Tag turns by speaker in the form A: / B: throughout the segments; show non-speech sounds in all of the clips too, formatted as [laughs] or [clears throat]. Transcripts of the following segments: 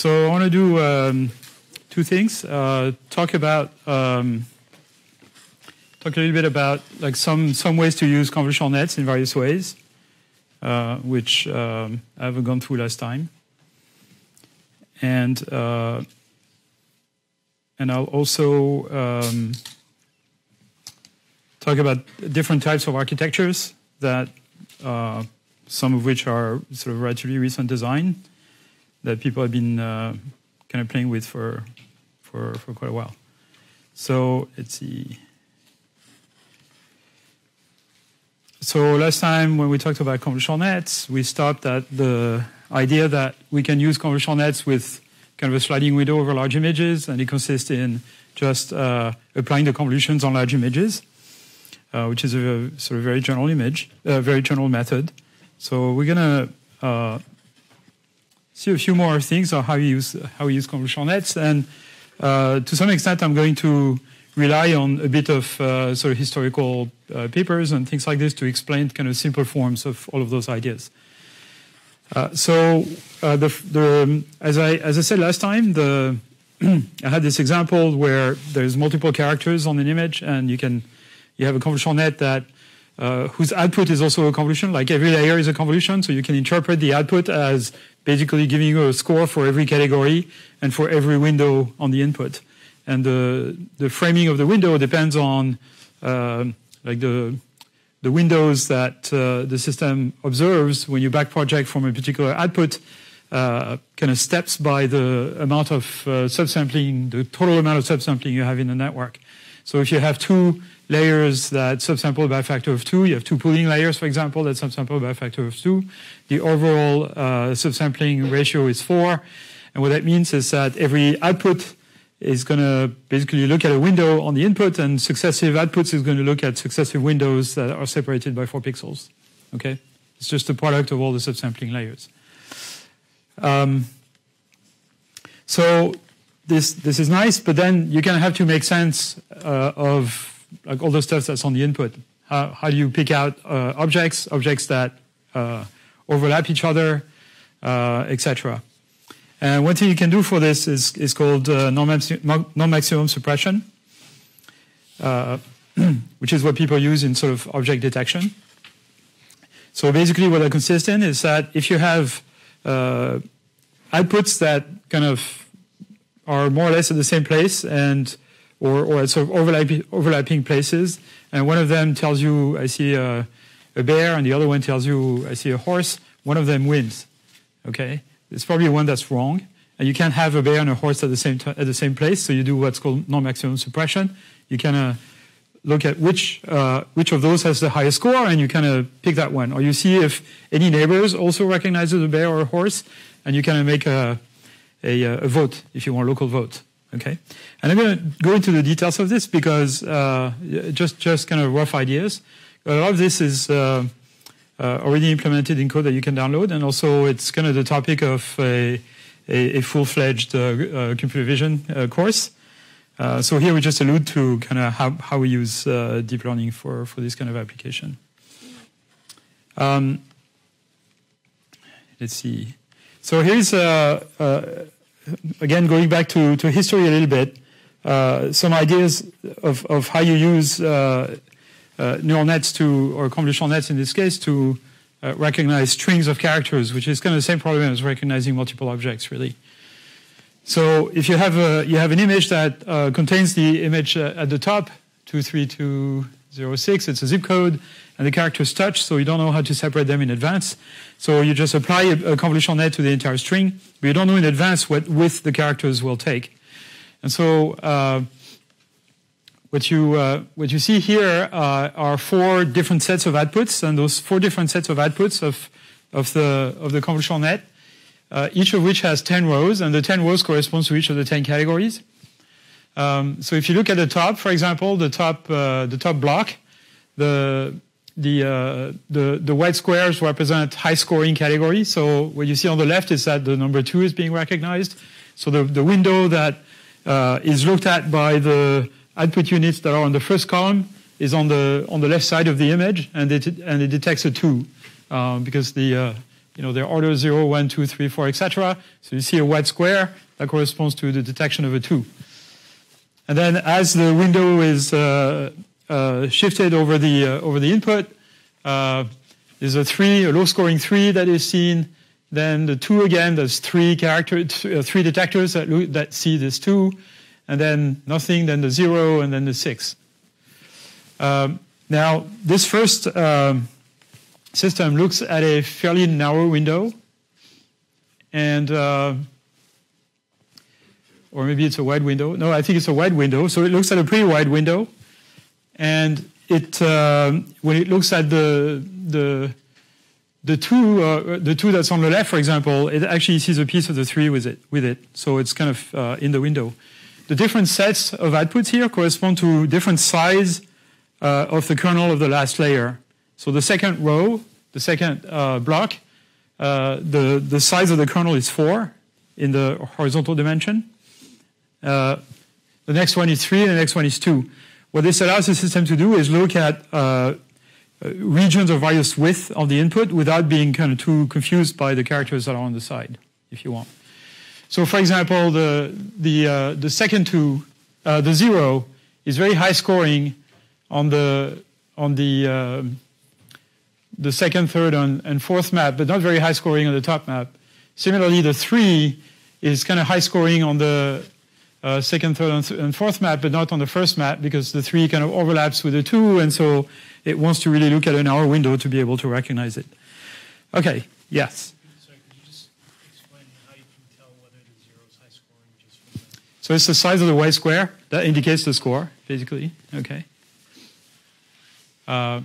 A: So I want to do um, two things. Uh, talk about um, talk a little bit about like some some ways to use convolutional nets in various ways, uh, which um, I haven't gone through last time, and uh, and I'll also um, talk about different types of architectures that uh, some of which are sort of relatively recent design that people have been uh, kind of playing with for, for, for quite a while. So let's see. So last time when we talked about convolutional nets, we stopped at the idea that we can use convolutional nets with kind of a sliding window over large images, and it consists in just uh, applying the convolutions on large images, uh, which is a sort of very general image, a uh, very general method. So we're gonna uh, see a few more things on how we use how we use convolutional nets, and uh, to some extent, I'm going to rely on a bit of uh, sort of historical uh, papers and things like this to explain kind of simple forms of all of those ideas. Uh, so, uh, the, the, as I as I said last time, the [clears throat] I had this example where there's multiple characters on an image, and you can you have a convolutional net that uh, whose output is also a convolution. Like every layer is a convolution, so you can interpret the output as basically giving you a score for every category and for every window on the input. And the, the framing of the window depends on uh, like the, the windows that uh, the system observes when you back project from a particular output uh, kind of steps by the amount of uh, subsampling, the total amount of subsampling you have in the network. So if you have two layers that subsample by a factor of two. You have two pooling layers, for example, that subsample by a factor of two. The overall uh, subsampling ratio is four. And what that means is that every output is going to basically look at a window on the input, and successive outputs is going to look at successive windows that are separated by four pixels. Okay? It's just the product of all the subsampling layers. Um, so this this is nice, but then you're going to have to make sense uh, of like all the stuff that's on the input. How, how do you pick out uh, objects, objects that uh, overlap each other, uh, etc. And one thing you can do for this is, is called uh, non-maximum suppression, uh, [clears throat] which is what people use in sort of object detection. So basically what that consists in is that if you have outputs that kind of are more or less at the same place and or, or sort of overlapping, overlapping places. And one of them tells you, I see a, a, bear, and the other one tells you, I see a horse. One of them wins. Okay? It's probably one that's wrong. And you can't have a bear and a horse at the same, at the same place, so you do what's called non maximum suppression. You kind of look at which, uh, which of those has the highest score, and you kind of pick that one. Or you see if any neighbors also recognizes a bear or a horse, and you kind of make a, a, a vote, if you want, a local vote. Okay, and I'm going to go into the details of this because uh, just just kind of rough ideas. A lot of this is uh, uh, already implemented in code that you can download, and also it's kind of the topic of a, a, a full-fledged uh, uh, computer vision uh, course. so here we just allude to kind of how, how we use deep learning for, for this kind of application. Um, let's see. So here's a, again, going back to, to history a little bit, uh, some ideas of, of how you use uh, uh, neural nets to, or convolutional nets in this case, to uh, recognize strings of characters, which is kind of the same problem as recognizing multiple objects, really. So if you have a, you have an image that uh, contains the image at the top, 23206, it's a zip code, and the characters touch, so you don't know how to separate them in advance. So you just apply a, a convolutional net to the entire string, but you don't know in advance what width the characters will take. And so uh, what you uh, what you see here uh, are four different sets of outputs, and those four different sets of outputs of of the of the convolutional net, uh, each of which has 10 rows, and the 10 rows corresponds to each of the 10 categories. Um, so if you look at the top, for example, the top uh, the top block, the the, uh, the, the white squares represent high scoring categories. So what you see on the left is that the number two is being recognized. So the, the window that uh, is looked at by the output units that are on the first column is on the on the left side of the image, and it and it detects a two uh, because the uh, you know, their order 0, 1, 2, 3, 4, etc. So you see a white square that corresponds to the detection of a 2. And then as the window is uh, uh, shifted over the, uh, over the input, uh, there's a 3, a low scoring 3 that is seen. Then the 2 again, there's three, character, uh, three detectors that, that see this 2. And then nothing, then the 0, and then the 6. Um, now, this first um, system looks at a fairly narrow window, and uh, or maybe it's a wide window. No, I think it's a wide window. So it looks at a pretty wide window, and it uh, when it looks at the the the two uh, the two that's on the left, for example, it actually sees a piece of the three with it with it. So it's kind of uh, in the window. The different sets of outputs here correspond to different size uh, of the kernel of the last layer. So the second row, the second uh, block, uh, the, the size of the kernel is 4 in the horizontal dimension. Uh, the next one is 3, and the next one is 2. What this allows the system to do is look at uh, regions of various width of the input without being kind of too confused by the characters that are on the side, if you want. So, for example, the, the, uh, the second two, uh, the 0, is very high scoring on the, on the um, the second, third, and, and fourth map, but not very high scoring on the top map. Similarly, the three is kind of high scoring on the uh, second, third, and, th and, fourth map, but not on the first map because the three kind of overlaps with the two, and so it wants to really look at an hour window to be able to recognize it. Okay, yes. So it's the size of the white square that indicates the score, basically. Okay. Uh,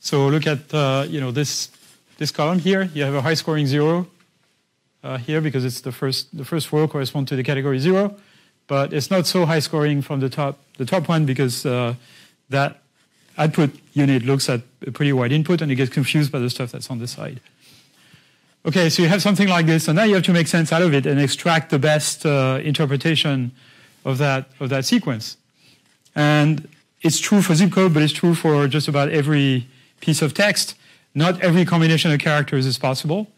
A: so look at uh, you know this this column here. You have a high scoring zero uh, here because it's the first the first row corresponds to the category zero, but it's not so high scoring from the top the top one because uh, that output unit looks at a pretty wide input and it gets confused by the stuff that's on the side. Okay, so you have something like this, and now you have to make sense out of it and extract the best uh, interpretation of that of that sequence. And it's true for zip code, but it's true for just about every piece of text, not every combination of characters is possible.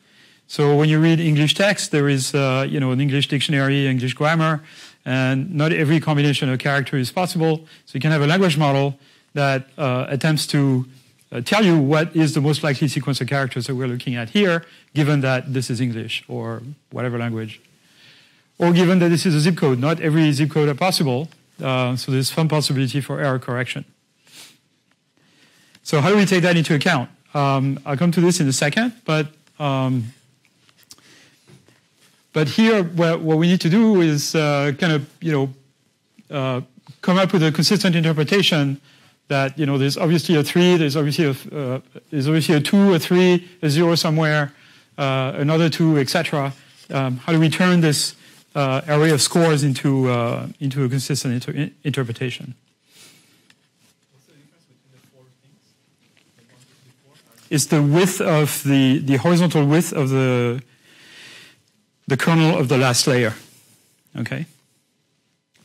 A: So when you read English text, there is uh, you know an English dictionary, English grammar, and not every combination of characters is possible. So you can have a language model that uh, attempts to uh, tell you what is the most likely sequence of characters that we're looking at here, given that this is English or whatever language. Or given that this is a zip code. Not every zip code are possible, uh, so there's some possibility for error correction. So how do we take that into account? Um, I'll come to this in a second, but um, but here what, we need to do is uh, kind of you know uh, come up with a consistent interpretation that you know there's obviously a three, there's obviously a uh, there's obviously a two, a three, a zero somewhere, uh, another two, etc. Um, how do we turn this array of scores into into a consistent inter interpretation? It's the width of the, the horizontal width of the, the kernel of the last layer. Okay?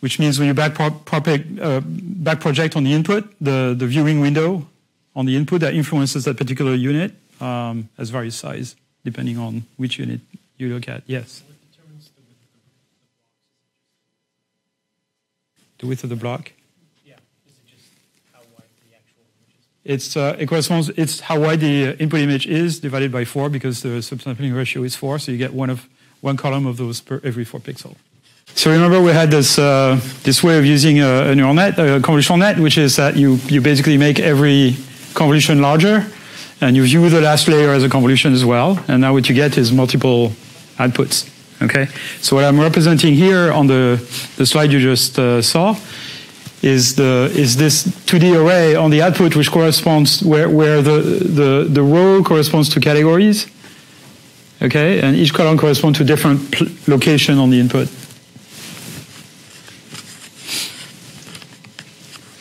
A: Which means when you back, propag, uh, back project on the input, the, the viewing window on the input that influences that particular unit um, has various size depending on which unit you look at. Yes? What determines the width of the block? It's, uh, it corresponds, it's how wide the uh, input image is divided by four because the subsampling ratio is four, so you get one of one column of those per every four pixel. So remember we had this, uh, this way of using a, a, neural net, a convolutional net, which is that you, you basically make every convolution larger and you view the last layer as a convolution as well. And now what you get is multiple outputs. Okay. So what I'm representing here on the, the slide you just uh, saw is the is this 2D array on the output which corresponds where where the the the row corresponds to categories. Okay, and each column corresponds to a different location on the input.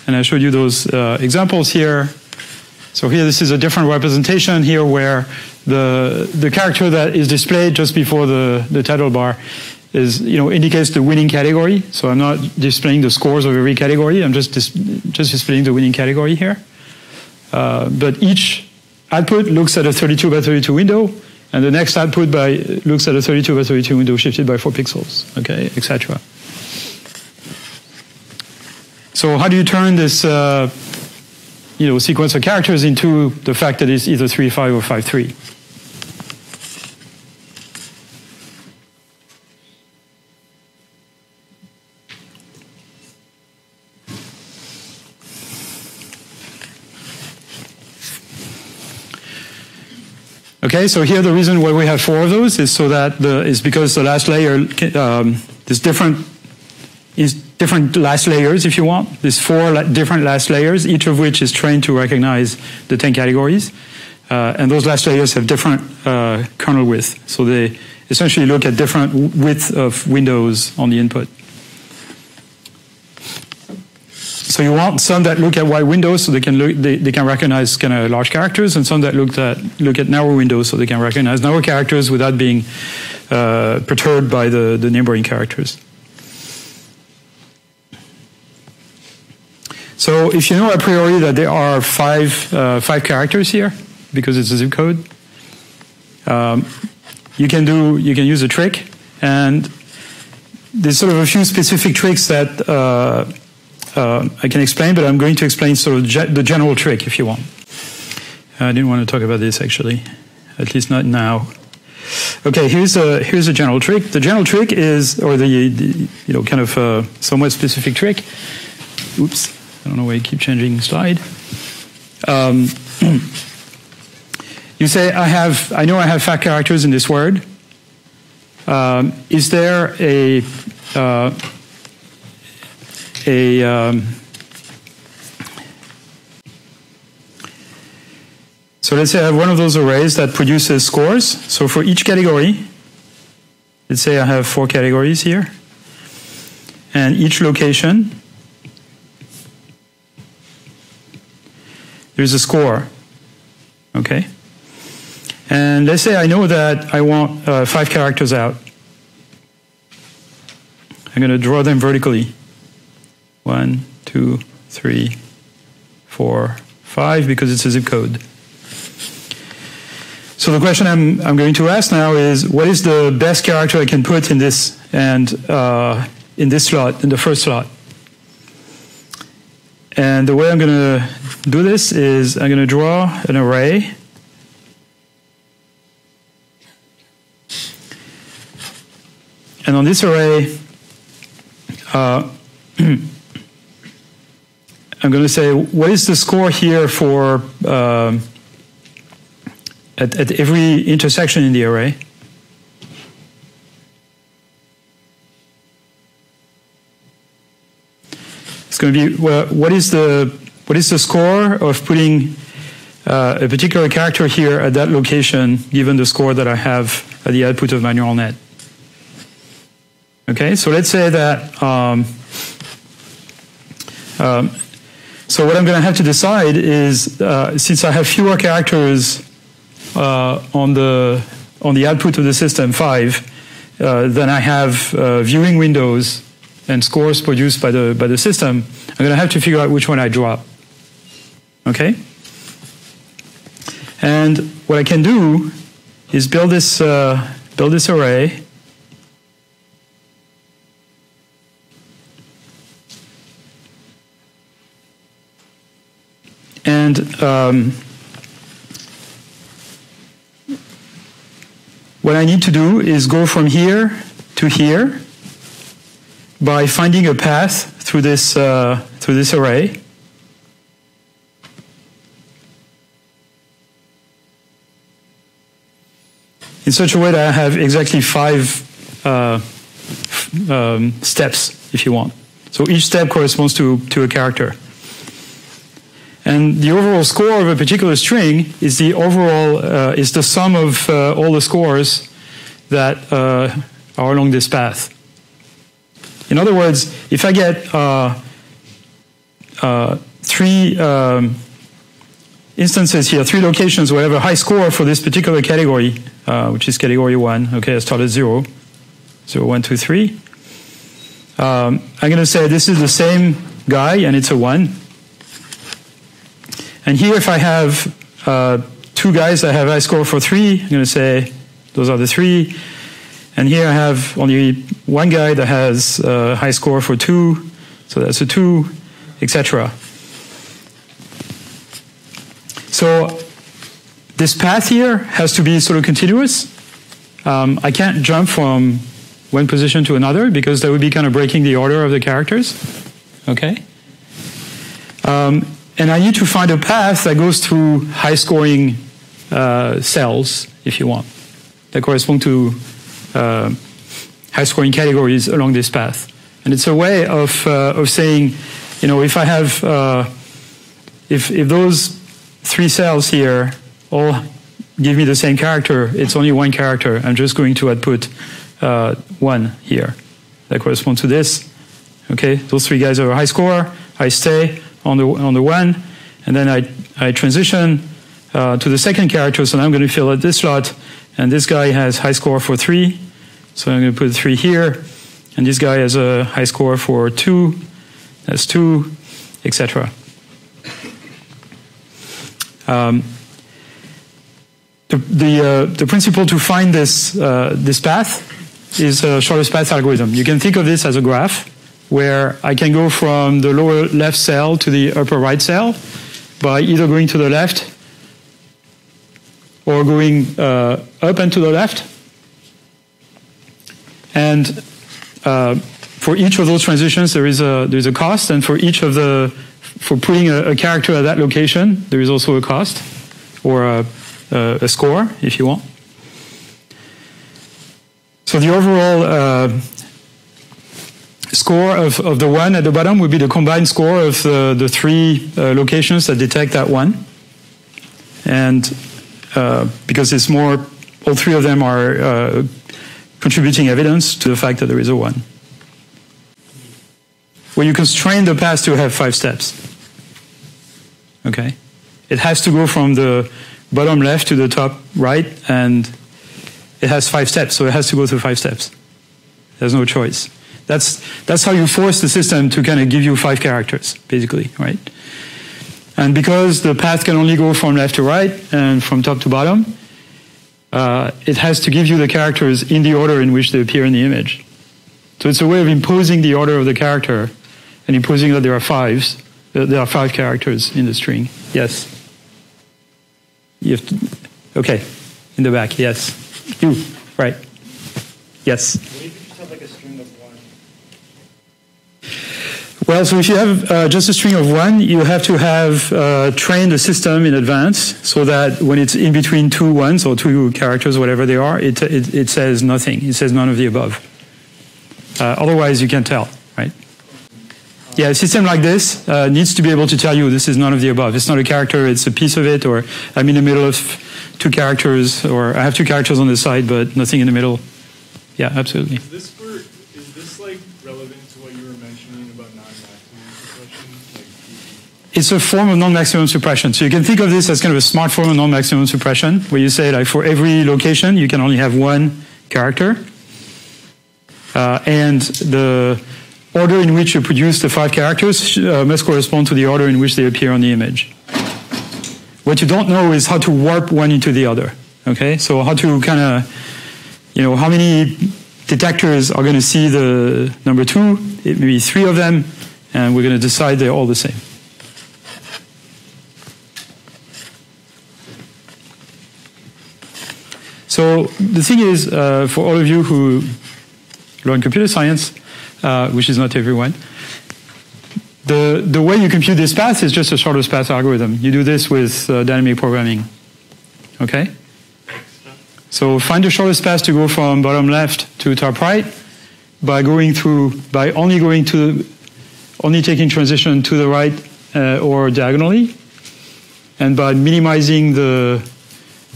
A: And I showed you those uh, examples here. So here, this is a different representation here where the the character that is displayed just before the the title bar is you know indicates the winning category. So I'm not displaying the scores of every category. I'm just dis just displaying the winning category here. Uh, but each output looks at a 32 by 32 window, And the next output by looks at a 32 by 32 window shifted by four pixels, okay, etc. So how do you turn this, uh, you know, sequence of characters into the fact that it's either 3.5 or 5.3? Okay, so here the reason why we have four of those is so that the is because the last layer um, there's different is different last layers if you want. There's four different last layers, each of which is trained to recognize the ten categories, uh, and those last layers have different uh, kernel width. So they essentially look at different width of windows on the input. So you want some that look at wide windows so they can look, they, they can recognize kind of large characters, and some that look at look at narrow windows so they can recognize narrow characters without being uh, perturbed by the, the neighboring characters. So if you know a priori that there are five uh, five characters here because it's a zip code, um, you can do you can use a trick, and there's sort of a few specific tricks that. Uh, uh, I can explain, but I'm going to explain sort of ge the general trick if you want. I didn't want to talk about this actually, at least not now. Okay, here's a here's a general trick. The general trick is, or the, the you know kind of uh, somewhat specific trick. Oops, I don't know why I keep changing slide. Um, [clears throat] you say I have I know I have fat characters in this word. Um, is there a uh, a um, so let's say I have one of those arrays that produces scores. So for each category, let's say I have four categories here, and each location there's a score. Okay, and let's say I know that I want uh, five characters out. I'm going to draw them vertically. One, two, three, four, five, because it's a zip code. So the question I'm, I'm going to ask now is, what is the best character I can put in this and uh, in this slot, in the first slot? And the way I'm going to do this is I'm going to draw an array. And on this array, uh, [clears throat] I'm going to say, what is the score here for um, at, at every intersection in the array? It's going to be well, what is the what is the score of putting uh, a particular character here at that location, given the score that I have at the output of my neural net? Okay, so let's say that um, um, so what I'm going to have to decide is, uh, since I have fewer characters uh, on the on the output of the system five, uh, than I have uh, viewing windows and scores produced by the by the system, I'm going to have to figure out which one I drop. Okay. And what I can do is build this uh, build this array And um, what I need to do is go from here to here by finding a path through this, uh, through this array. In such a way that I have exactly five uh, um, steps, if you want. So each step corresponds to, to a character. And the overall score of a particular string is the overall uh, is the sum of uh, all the scores that uh, are along this path. In other words, if I get uh, uh, three um, instances here, three locations where I have a high score for this particular category, uh, which is category one. Okay, I start at zero, zero, one, two, three. Um, I'm going to say this is the same guy and it's a one. And here, if I have uh, two guys that have I score for three, I'm going to say Those are the three. And here I have only one guy that has a high score for two, so that's a two, etc. So this path here has to be sort of continuous. Um, I can't jump from one position to another because that would be kind of breaking the order of the characters. Okay? Um, and I need to find a path that goes through high scoring uh, cells, if you want, that correspond to uh, high scoring categories along this path. And it's a way of, uh, of saying, you know, if I have, uh, if, if those three cells here all give me the same character, it's only one character. I'm just going to output uh, one here that corresponds to this. Okay, those three guys have a high score. I stay on the on the one, and then I I transition uh, to the second character. So now I'm going to fill out this slot, and this guy has high score for three, so I'm going to put three here, and this guy has a high score for two. That's two, etc. Um, the the, uh, the principle to find this uh, this path is a shortest path algorithm. You can think of this as a graph where I can go from the lower left cell to the upper right cell by either going to the left or going uh, up and to the left. And uh, for each of those transitions, there is a there is a cost, and for each of the for putting a, a character at that location, there is also a cost or a, a, a score, if you want. So the overall uh, score of, of the one at the bottom would be the combined score of the, the three uh, locations that detect that one. And uh, because it's more, all three of them are uh, contributing evidence to the fact that there is a one. Well, you constrain the path to have five steps. Okay? It has to go from the bottom left to the top right, and it has five steps, so it has to go through five steps. There's no choice. That's, that's how you force the system to kind of give you five characters, basically, right? And because the path can only go from left to right and from top to bottom, uh, it has to give you the characters in the order in which they appear in the image. So it's a way of imposing the order of the character and imposing that there are fives, there are five characters in the string. Yes. You have to, okay, in the back. Yes. You, right. Yes. Well, so if you have uh, just a string of one, you have to have uh, trained the system in advance so that when it's in between two ones or two characters, whatever they are, it, it, it says nothing. It says none of the above. Uh, otherwise, you can't tell, right? Yeah, a system like this uh, needs to be able to tell you this is none of the above. It's not a character, it's a piece of it, or I'm in the middle of two characters, or I have two characters on the side, but nothing in the middle. Yeah, absolutely.
B: Is this for, is this like relevant to what you were mentioning about non-maximum suppression? Like,
A: It's a form of non-maximum suppression. So you can think of this as kind of a smart form of non-maximum suppression, where you say like for every location you can only have one character, uh, and the order in which you produce the five characters uh, must correspond to the order in which they appear on the image. What you don't know is how to warp one into the other. Okay, so how to kind of, you know, how many detectors are going to see the number two? maybe three of them, and we're going to decide they're all the same. So the thing is, uh, for all of you who learn computer science, uh, which is not everyone, the, the way you compute this path is just a shortest path algorithm. You do this with uh, dynamic programming. Okay? So find the shortest path to go from bottom left to top right by going through, by only going to, only taking transition to the right uh, or diagonally, and by minimizing the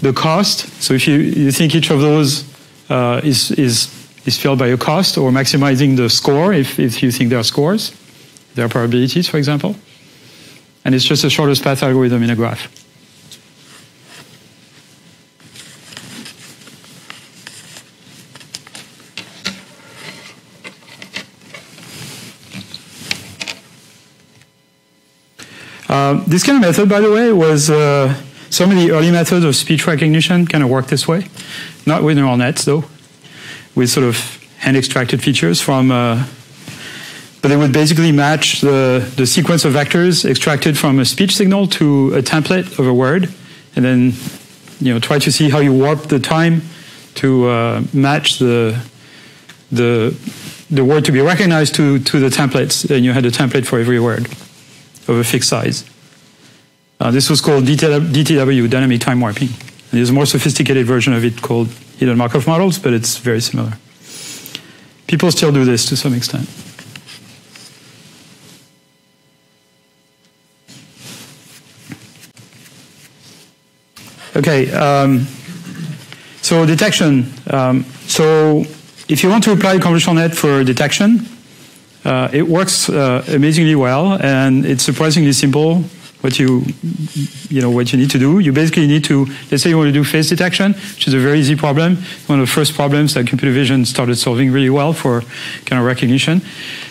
A: the cost. So if you, you think each of those uh, is, is, is filled by a cost, or maximizing the score if, if you think there are scores, there are probabilities, for example. And it's just a shortest path algorithm in a graph. Uh, this kind of method, by the way, was uh, some of the early methods of speech recognition kind of work this way. Not with neural nets, though, with sort of hand extracted features from. Uh, but they would basically match the, the sequence of vectors extracted from a speech signal to a template of a word, and then you know try to see how you warp the time to uh, match the the the word to be recognized to to the templates, and you had a template for every word of a fixed size. Uh, this was called DTW, dynamic time warping. And there's a more sophisticated version of it called hidden Markov models, but it's very similar. People still do this to some extent. Okay, um, so detection. Um, so if you want to apply convolutional net for detection, uh, it works uh, amazingly well, and it's surprisingly simple. What you, you know, what you need to do, you basically need to, let's say you want to do face detection, which is a very easy problem. One of the first problems that computer vision started solving really well for kind of recognition.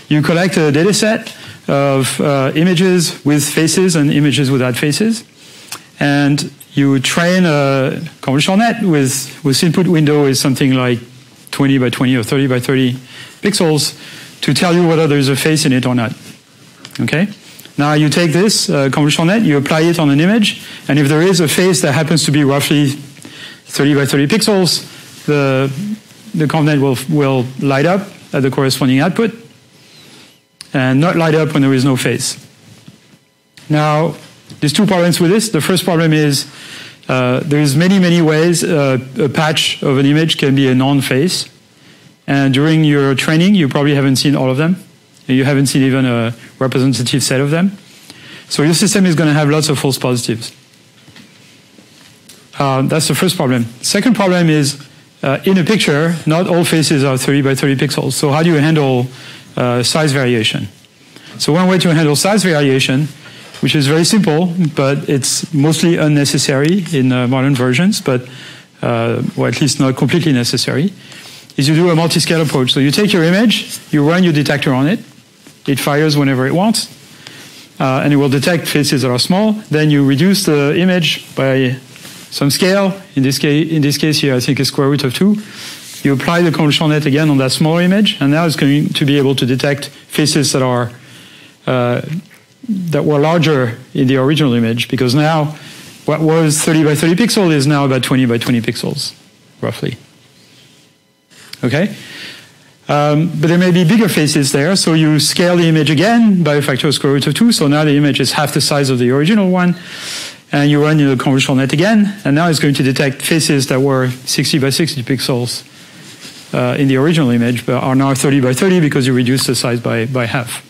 A: You collect a data set of uh, images with faces and images without faces, and you train a convolutional net with, with input window is something like 20 by 20 or 30 by 30 pixels to tell you whether there's a face in it or not. Okay? Now you take this uh, convolutional net, you apply it on an image, and if there is a face that happens to be roughly 30 by 30 pixels, the, the conv will, will light up at the corresponding output and not light up when there is no face. Now, there's two problems with this. The first problem is uh, there's many, many ways uh, a patch of an image can be a non-face. And during your training, you probably haven't seen all of them. You haven't seen even a representative set of them. So your system is going to have lots of false positives. Uh, that's the first problem. Second problem is uh, in a picture, not all faces are 30 by 30 pixels. So how do you handle uh, size variation? So one way to handle size variation which is very simple, but it's mostly unnecessary in uh, modern versions, but uh, or at least not completely necessary, is you do a multi-scale approach. So you take your image, you run your detector on it, it fires whenever it wants, uh, and it will detect faces that are small. Then you reduce the image by some scale. In this case, in this case here, I think a square root of two. You apply the convolutional net again on that small image, and now it's going to be able to detect faces that are uh, that were larger in the original image because now what was 30 by 30 pixels is now about 20 by 20 pixels, roughly. Okay? Um, but there may be bigger faces there, so you scale the image again by a factor of square root of 2, so now the image is half the size of the original one, and you run in the convolutional net again, and now it's going to detect faces that were 60 by 60 pixels uh, in the original image, but are now 30 by 30 because you reduce the size by, by half.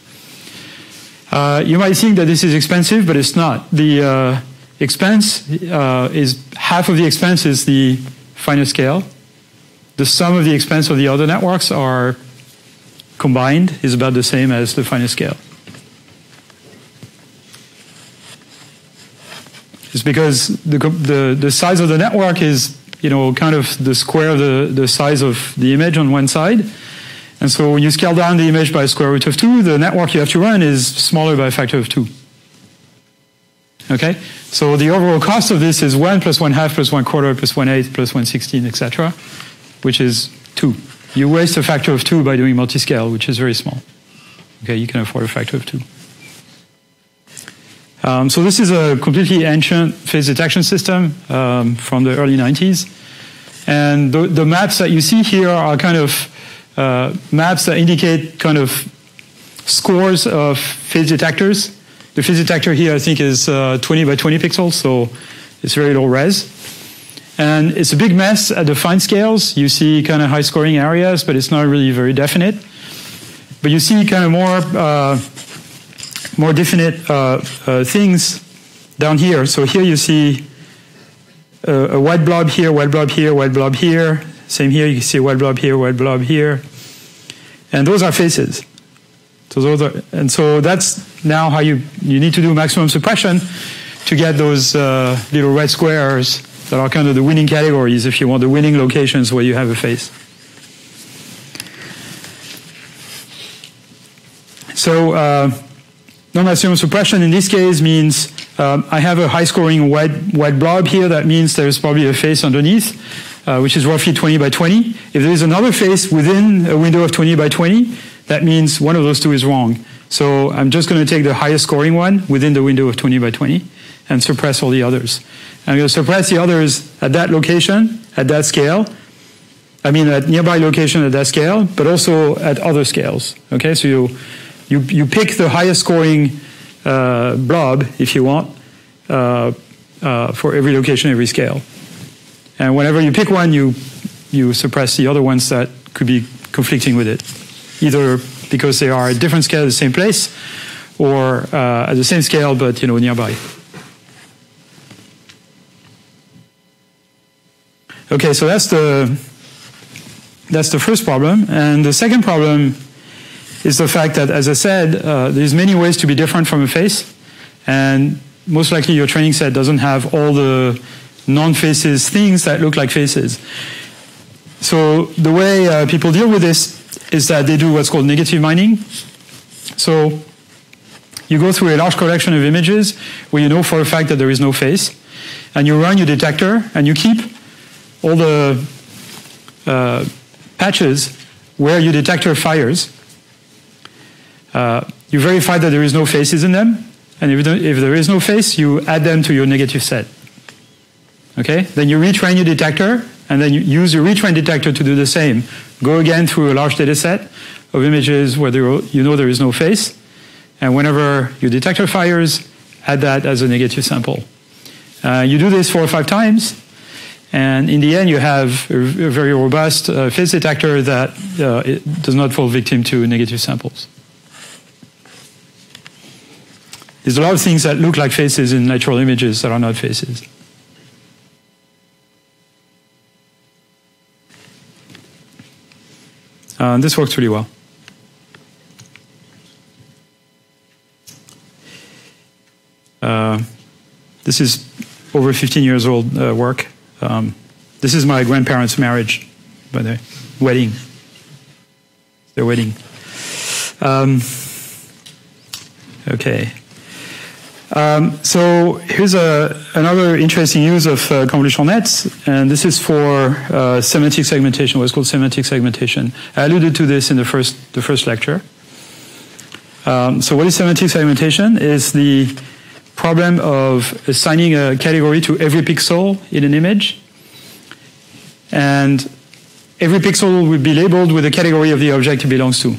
A: Uh, you might think that this is expensive, but it's not. The uh, expense uh, is half of the expense is the finer scale. The sum of the expense of the other networks are combined is about the same as the finer scale. It's because the, the, the size of the network is, you know, kind of the square of the, the size of the image on one side and so when you scale down the image by square root of 2, the network you have to run is smaller by a factor of 2. Okay? So the overall cost of this is 1 plus 1 half plus 1 quarter plus 1 eighth plus 1 16, etc., which is 2. You waste a factor of 2 by doing multi-scale, which is very small. Okay, you can afford a factor of 2. Um, so this is a completely ancient face detection system um, from the early 90s. And the, the maps that you see here are kind of uh, maps that indicate kind of scores of face detectors. The face detector here, I think, is uh, 20 by 20 pixels, so it's very low res. And it's a big mess at the fine scales. You see kind of high scoring areas, but it's not really very definite. But you see kind of more, uh, more definite uh, uh, things down here. So here you see a, a white blob here, white blob here, white blob here, same here, you can see a white blob here, white blob here. And those are faces. So those are, and so that's now how you, you need to do maximum suppression to get those uh, little red squares that are kind of the winning categories if you want the winning locations where you have a face. So uh, non-maximum suppression in this case means Um, I have a high scoring white, white blob here. That means there's probably a face underneath, uh, which is roughly 20 by 20. If there is another face within a window of 20 by 20, that means one of those two is wrong. So I'm just going to take the highest scoring one within the window of 20 by 20 and suppress all the others. I'm going to suppress the others at that location, at that scale. I mean, at nearby location at that scale, but also at other scales. Okay, so you you, you pick the highest scoring uh, blob, if you want, uh, uh, for every location, every scale. And whenever you pick one, you you suppress the other ones that could be conflicting with it, either because they are at different scale the same place, or uh, at the same scale but you know nearby. Okay, so that's the that's the first problem, and the second problem is the fact that, as I said, uh, there's many ways to be different from a face, and most likely your training set doesn't have all the non-faces things that look like faces. So the way uh, people deal with this is that they do what's called negative mining. So you go through a large collection of images where you know for a fact that there is no face, and you run your detector, and you keep all the uh, patches where your detector fires. Uh, you verify that there is no faces in them, and if, if there is no face, you add them to your negative set. Okay? Then you retrain your detector, and then you use your retrain detector to do the same. Go again through a large data set of images where there, you know there is no face, and whenever your detector fires, add that as a negative sample. Uh, you do this four or five times, and in the end, you have a, a very robust uh, face detector that uh, does not fall victim to negative samples. There's a lot of things that look like faces in natural images that are not faces. Uh, this works really well. Uh, this is over 15 years old uh, work. Um, this is my grandparents' marriage, by the way, wedding. Their wedding. Um, okay. Um, so here's a, another interesting use of uh, convolutional nets, and this is for uh, semantic segmentation, what's called semantic segmentation. I alluded to this in the first, the first lecture. Um, so what is semantic segmentation? Is the problem of assigning a category to every pixel in an image. And every pixel would be labeled with the category of the object it belongs to.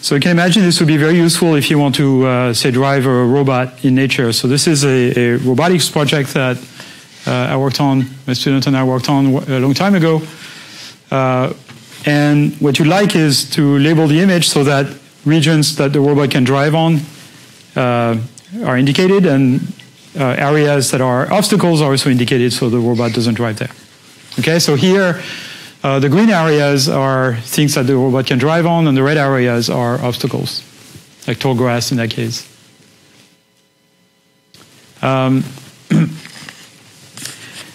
A: So you can imagine this would be very useful if you want to, uh, say, drive a robot in nature. So this is a, a robotics project that uh, I worked on, my student and I worked on a long time ago. Uh, and what you like is to label the image so that regions that the robot can drive on uh, are indicated and uh, areas that are obstacles are also indicated so the robot doesn't drive there. Okay, so here uh, the green areas are things that the robot can drive on and the red areas are obstacles, like tall grass in that case. Um, [clears throat]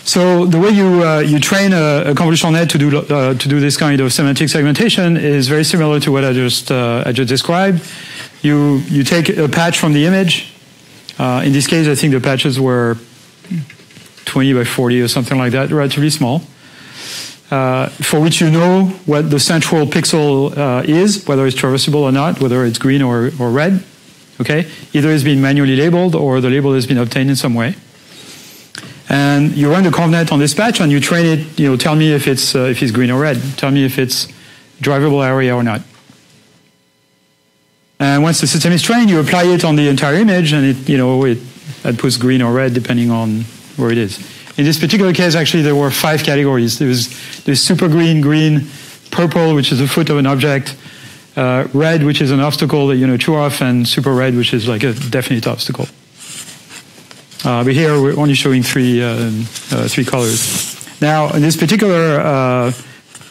A: so the way you uh, you train a, a, convolutional net to do uh, to do this kind of semantic segmentation is very similar to what I just uh, I just described. You you take a patch from the image uh, in this case, I think the patches were 20 by 40 or something like that, relatively small, uh, for which you know what the central pixel uh, is, whether it's traversable or not, whether it's green or, or red. Okay, either it's been manually labeled or the label has been obtained in some way. And you run the convnet on this patch and you train it. You know, tell me if it's uh, if it's green or red. Tell me if it's drivable area or not. And once the system is trained, you apply it on the entire image, and it, you know, it, puts green or red depending on where it is. In this particular case, actually, there were five categories. There was there's super green, green, purple, which is the foot of an object, uh, red, which is an obstacle that you know chew off, and super red, which is like a definite obstacle. Uh, but here we're only showing three uh, uh three colors. Now, in this particular uh,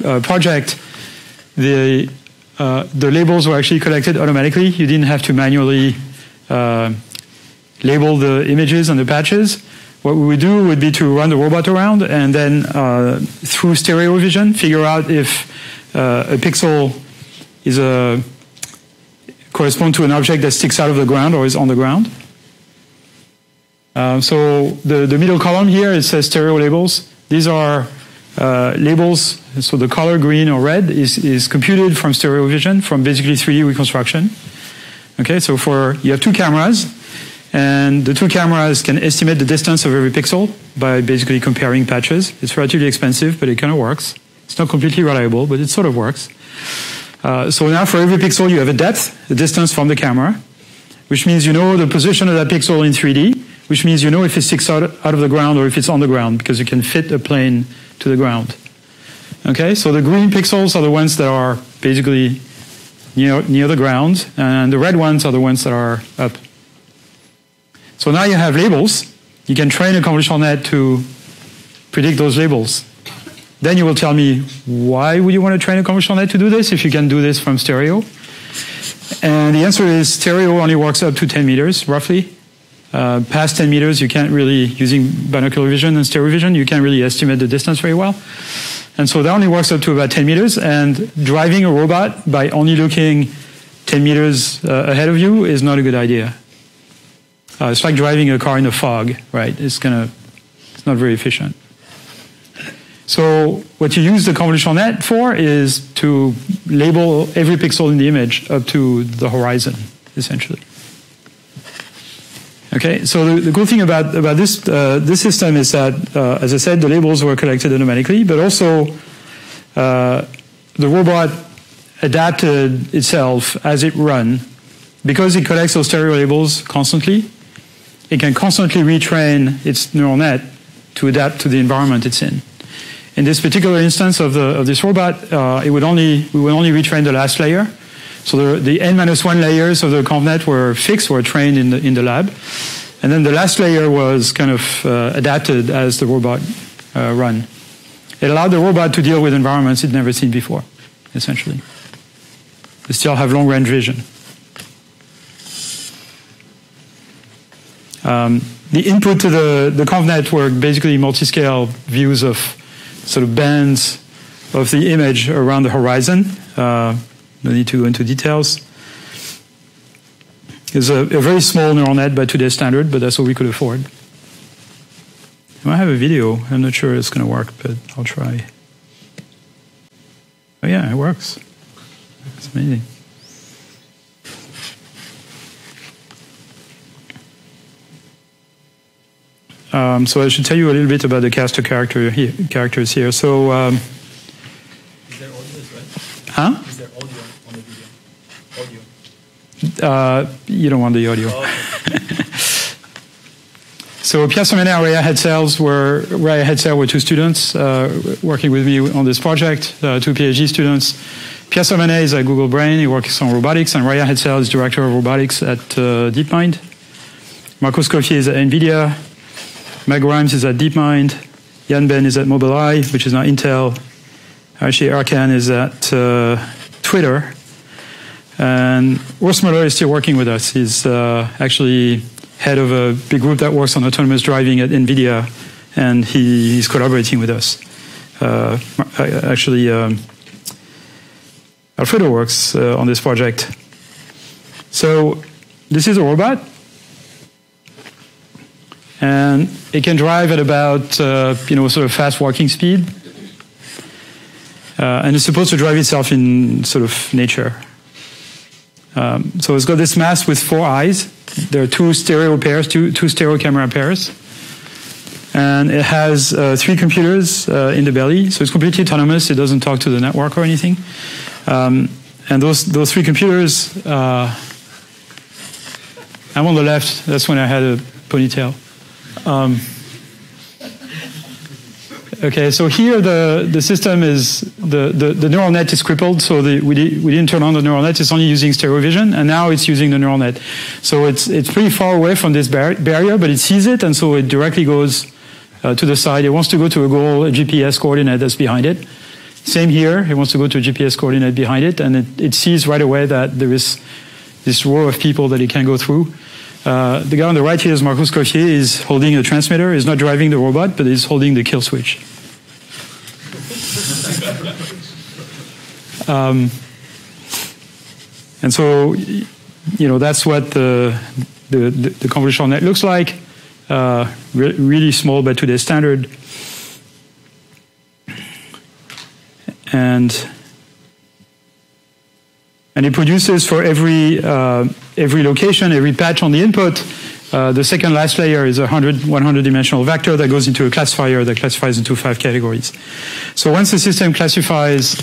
A: uh, project, the uh, the labels were actually collected automatically. You didn't have to manually uh, label the images and the patches. What we would do would be to run the robot around and then uh, through stereo vision figure out if uh, a pixel is a correspond to an object that sticks out of the ground or is on the ground. Uh, so the, the middle column here, it says stereo labels. These are uh, labels, so the color green or red is, is computed from stereo vision, from basically 3D reconstruction. Okay, so for, you have two cameras, and the two cameras can estimate the distance of every pixel by basically comparing patches. It's relatively expensive, but it kind of works. It's not completely reliable, but it sort of works. Uh, so now for every pixel, you have a depth, the distance from the camera, which means you know the position of that pixel in 3D, which means you know if it sticks out, out of the ground or if it's on the ground, because you can fit a plane to the ground. Okay, so the green pixels are the ones that are basically near, near the ground, and the red ones are the ones that are up. So now you have labels. You can train a convolutional net to predict those labels. Then you will tell me, why would you want to train a convolutional net to do this if you can do this from stereo? And the answer is stereo only works up to 10 meters, roughly. Uh, past 10 meters, you can't really, using binocular vision and stereo vision, you can't really estimate the distance very well. And so that only works up to about 10 meters. And driving a robot by only looking 10 meters uh, ahead of you is not a good idea. Uh, it's like driving a car in a fog, right? It's gonna, it's not very efficient. So what you use the convolutional net for is to label every pixel in the image up to the horizon, essentially. Okay, so the, the cool thing about, about this, uh, this system is that, uh, as I said, the labels were collected automatically, but also uh, the robot adapted itself as it run. Because it collects those stereo labels constantly, it can constantly retrain its neural net to adapt to the environment it's in. In this particular instance of, the, of this robot, uh, it would only, we would only retrain the last layer. So the, the n minus one layers of the ConvNet were fixed, were trained in the, in the lab. And then the last layer was kind of uh, adapted as the robot uh, run. It allowed the robot to deal with environments it'd never seen before, essentially. They still have long range vision. Um, the input to the, the ConvNet were basically multi-scale views of sort of bands of the image around the horizon. Uh, no need to go into details. It's a, a, very small neural net by today's standard, but that's what we could afford. I have a video. I'm not sure it's going to work, but I'll try. Oh yeah, it works. It's amazing. Um, so I should tell you a little bit about the caster character here, characters here. So. Um,
C: Is there audio as well?
A: Huh?
C: Is there audio on the video? Audio.
A: Uh, you don't want the audio. [laughs] So Pierre and Raia Hadsell were Raia Hadsell were two students uh, working with me on this project, uh, two PhD students. Pierre Sermanet is at Google Brain. He works on robotics, and Raia Hadsell is director of robotics at uh, DeepMind. Marco Scoffier is at NVIDIA. Meg Grimes is at DeepMind. Yan Ben is at Mobileye, which is now Intel. Actually, Arkan is at uh, Twitter. And Urs Müller is still working with us. He's uh, actually head of a big group that works on autonomous driving at NVIDIA, and he, he's collaborating with us. Uh, actually, um, Alfredo works uh, on this project. So this is a robot, and it can drive at about uh, you know sort of fast walking speed, uh, and it's supposed to drive itself in sort of nature. Um, so it's got this mask with four eyes. There are two stereo pairs, two, two stereo camera pairs. And it has uh, three computers uh, in the belly, so it's completely autonomous. It doesn't talk to the network or anything. Um, and those, those three computers, uh, I'm on the left. That's when I had a ponytail. Um, Okay, so here the, the system is, the, the, the neural net is crippled, so the, we, di we didn't turn on the neural net, it's only using stereo vision, and now it's using the neural net. So it's, it's pretty far away from this bar barrier, but it sees it, and so it directly goes uh, to the side. It wants to go to a goal, a GPS coordinate that's behind it. Same here, it wants to go to a GPS coordinate behind it, and it, it sees right away that there is this row of people that it can go through. Uh, the guy on the right here is Marco Scoffier, is holding a transmitter, is not driving the robot, but is holding the kill switch. Um, and so, you know, that's what the, the, the convolutional net looks like. uh, re- really small by today's standard. And and it produces for every uh, every location, every patch on the input. Uh, the second last layer is a 100, 100 dimensional vector that goes into a classifier that classifies into five categories. So once the system classifies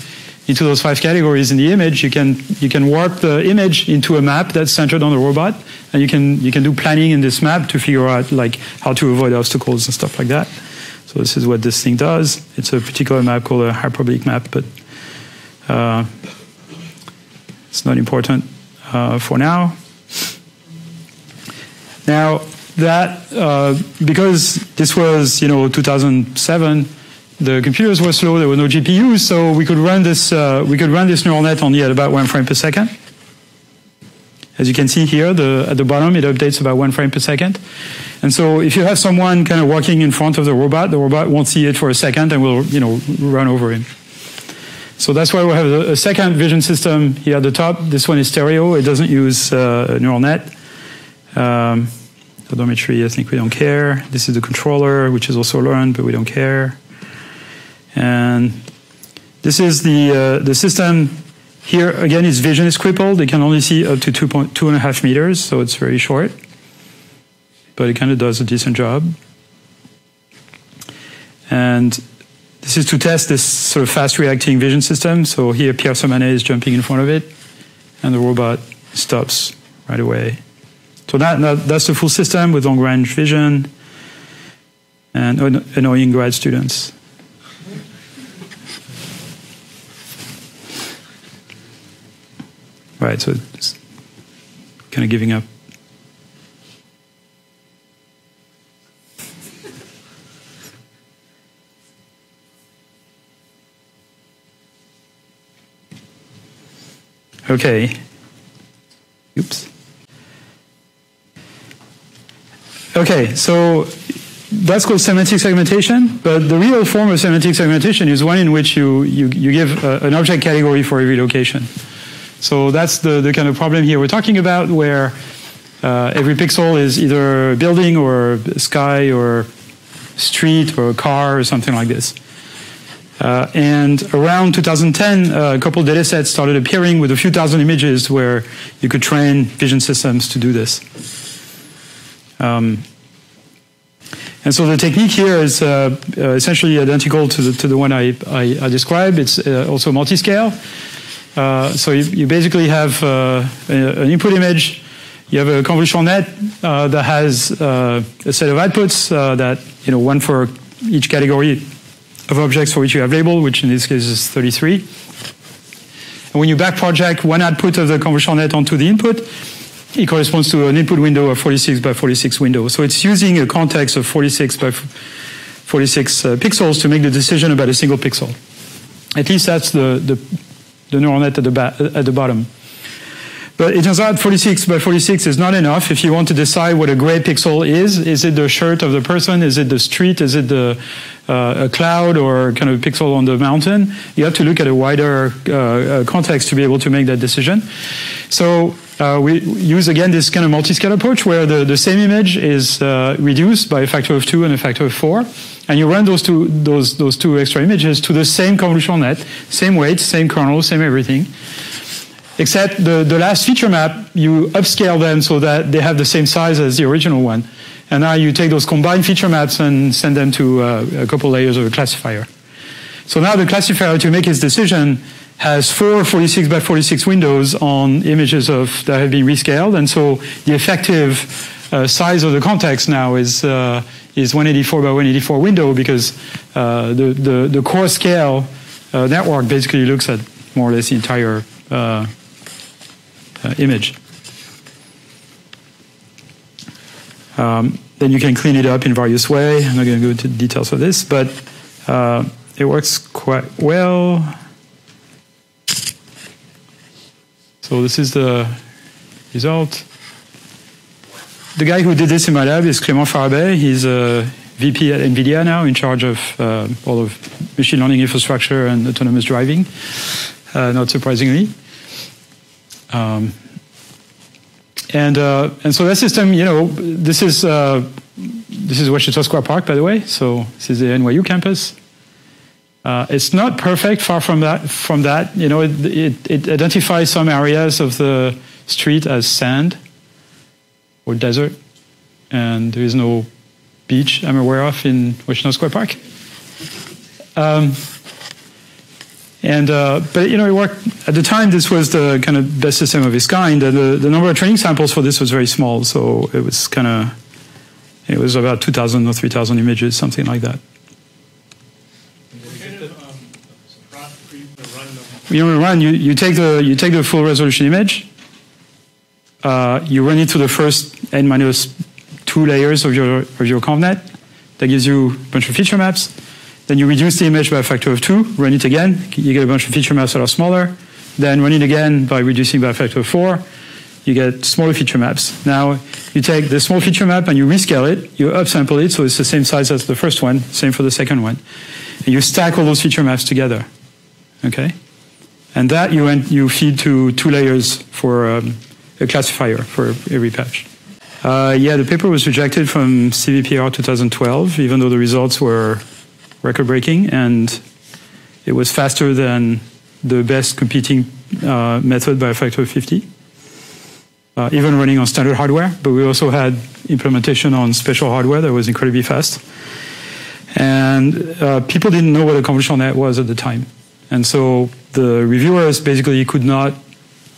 A: into those five categories in the image, you can you can warp the image into a map that's centered on the robot, and you can you can do planning in this map to figure out like how to avoid obstacles and stuff like that. So this is what this thing does. It's a particular map called a hyperbolic map, but uh, it's not important uh, for now. Now that uh, because this was you know 2007, the computers were slow. There were no GPUs, so we could run this uh, we could run this neural net only at about one frame per second. As you can see here, the, at the bottom, it updates about one frame per second. And so if you have someone kind of walking in front of the robot, the robot won't see it for a second and will, you know, run over him. So that's why we have a, second vision system here at the top. This one is stereo. It doesn't use uh, neural net. Um, odometry, I think we don't care. This is the controller, which is also learned, but we don't care. And this is the uh, the system here. Again, its vision is crippled. It can only see up to two point two and a half meters, so it's very short. But it kind of does a decent job. And this is to test this sort of fast reacting vision system. So here, Pierre Sermanet is jumping in front of it, and the robot stops right away. So that, that, that's the full system with long range vision and annoying grad students. Right, so it's kind of giving up. Okay. Oops. Okay, so that's called semantic segmentation, but the real form of semantic segmentation is one in which you, you, you give a, an object category for every location. So that's the, the kind of problem here we're talking about, where uh, every pixel is either a building or a sky or street or a car or something like this. Uh, and around 2010, uh, a couple data sets started appearing with a few thousand images where you could train vision systems to do this. Um, and so the technique here is uh, uh essentially identical to the, to the one I, I, I described. It's uh, also multi-scale. Uh, so you, you, basically have an input image. You have a convolutional net that has a set of outputs that, you know, one for each category of objects for which you have label, which in this case is 33. And when you back project one output of the convolutional net onto the input, it corresponds to an input window of 46 by 46 window. So it's using a context of 46 by 46 uh, pixels to make the decision about a single pixel. At least that's the, the, the neural net at the, at the bottom. But it turns out 46 by 46 is not enough if you want to decide what a gray pixel is. Is it the shirt of the person? Is it the street? Is it the uh, a cloud or kind of a pixel on the mountain? You have to look at a wider uh, uh context to be able to make that decision. So uh, we use again this kind of multi-scale approach where the, the same image is uh, reduced by a factor of two and a factor of four, and you run those two those those two extra images to the same convolutional net, same weight, same kernel, same everything except the, the last feature map, you upscale them so that they have the same size as the original one. And now you take those combined feature maps and send them to uh, a couple layers of a classifier. So now the classifier, to make its decision, has four 46 by 46 windows on images of that have been rescaled, and so the effective uh, size of the context now is uh, is 184 by 184 window because uh, the, the, the coarse scale uh, network basically looks at more or less the entire uh, uh, image. Um, then you can clean it up in various ways. I'm not going to go into details of this, but it works quite well. So this is the result. The guy who did this in my lab is Clément Farabet. He's a VP at NVIDIA now, in charge of uh, all of machine learning infrastructure and autonomous driving, uh, not surprisingly. Um, and uh, and so that system, you know, this is uh, this is Washington Square Park, by the way. So this is the NYU campus. Uh, it's not perfect, far from that. From that, you know, it, it, it, identifies some areas of the street as sand or desert, and there is no beach I'm aware of in Washington Square Park. Um, and uh, but you know, it worked at the time. This was the kind of best system of its kind, and the, the number of training samples for this was very small. So it was kind of it was about 2,000 or 3,000 images, something like that. You know, run. You, you take the you take the full resolution image. Uh, you run it to the first n minus two layers of your of your ConvNet. That gives you a bunch of feature maps. Then you reduce the image by a factor of two. Run it again. You get a bunch of feature maps that are smaller. Then run it again by reducing by a factor of four. You get smaller feature maps. Now you take the small feature map and you rescale it. You upsample it so it's the same size as the first one. Same for the second one. And you stack all those feature maps together. Okay. And that you, you feed to two layers for um, a classifier for every patch. Uh, yeah, the paper was rejected from CVPR 2012, even though the results were record breaking and it was faster than the best competing uh, method by a factor of 50. Uh, even running on standard hardware, but we also had implementation on special hardware that was incredibly fast. And uh, people didn't know what a convolutional net was at the time. And so the reviewers basically could not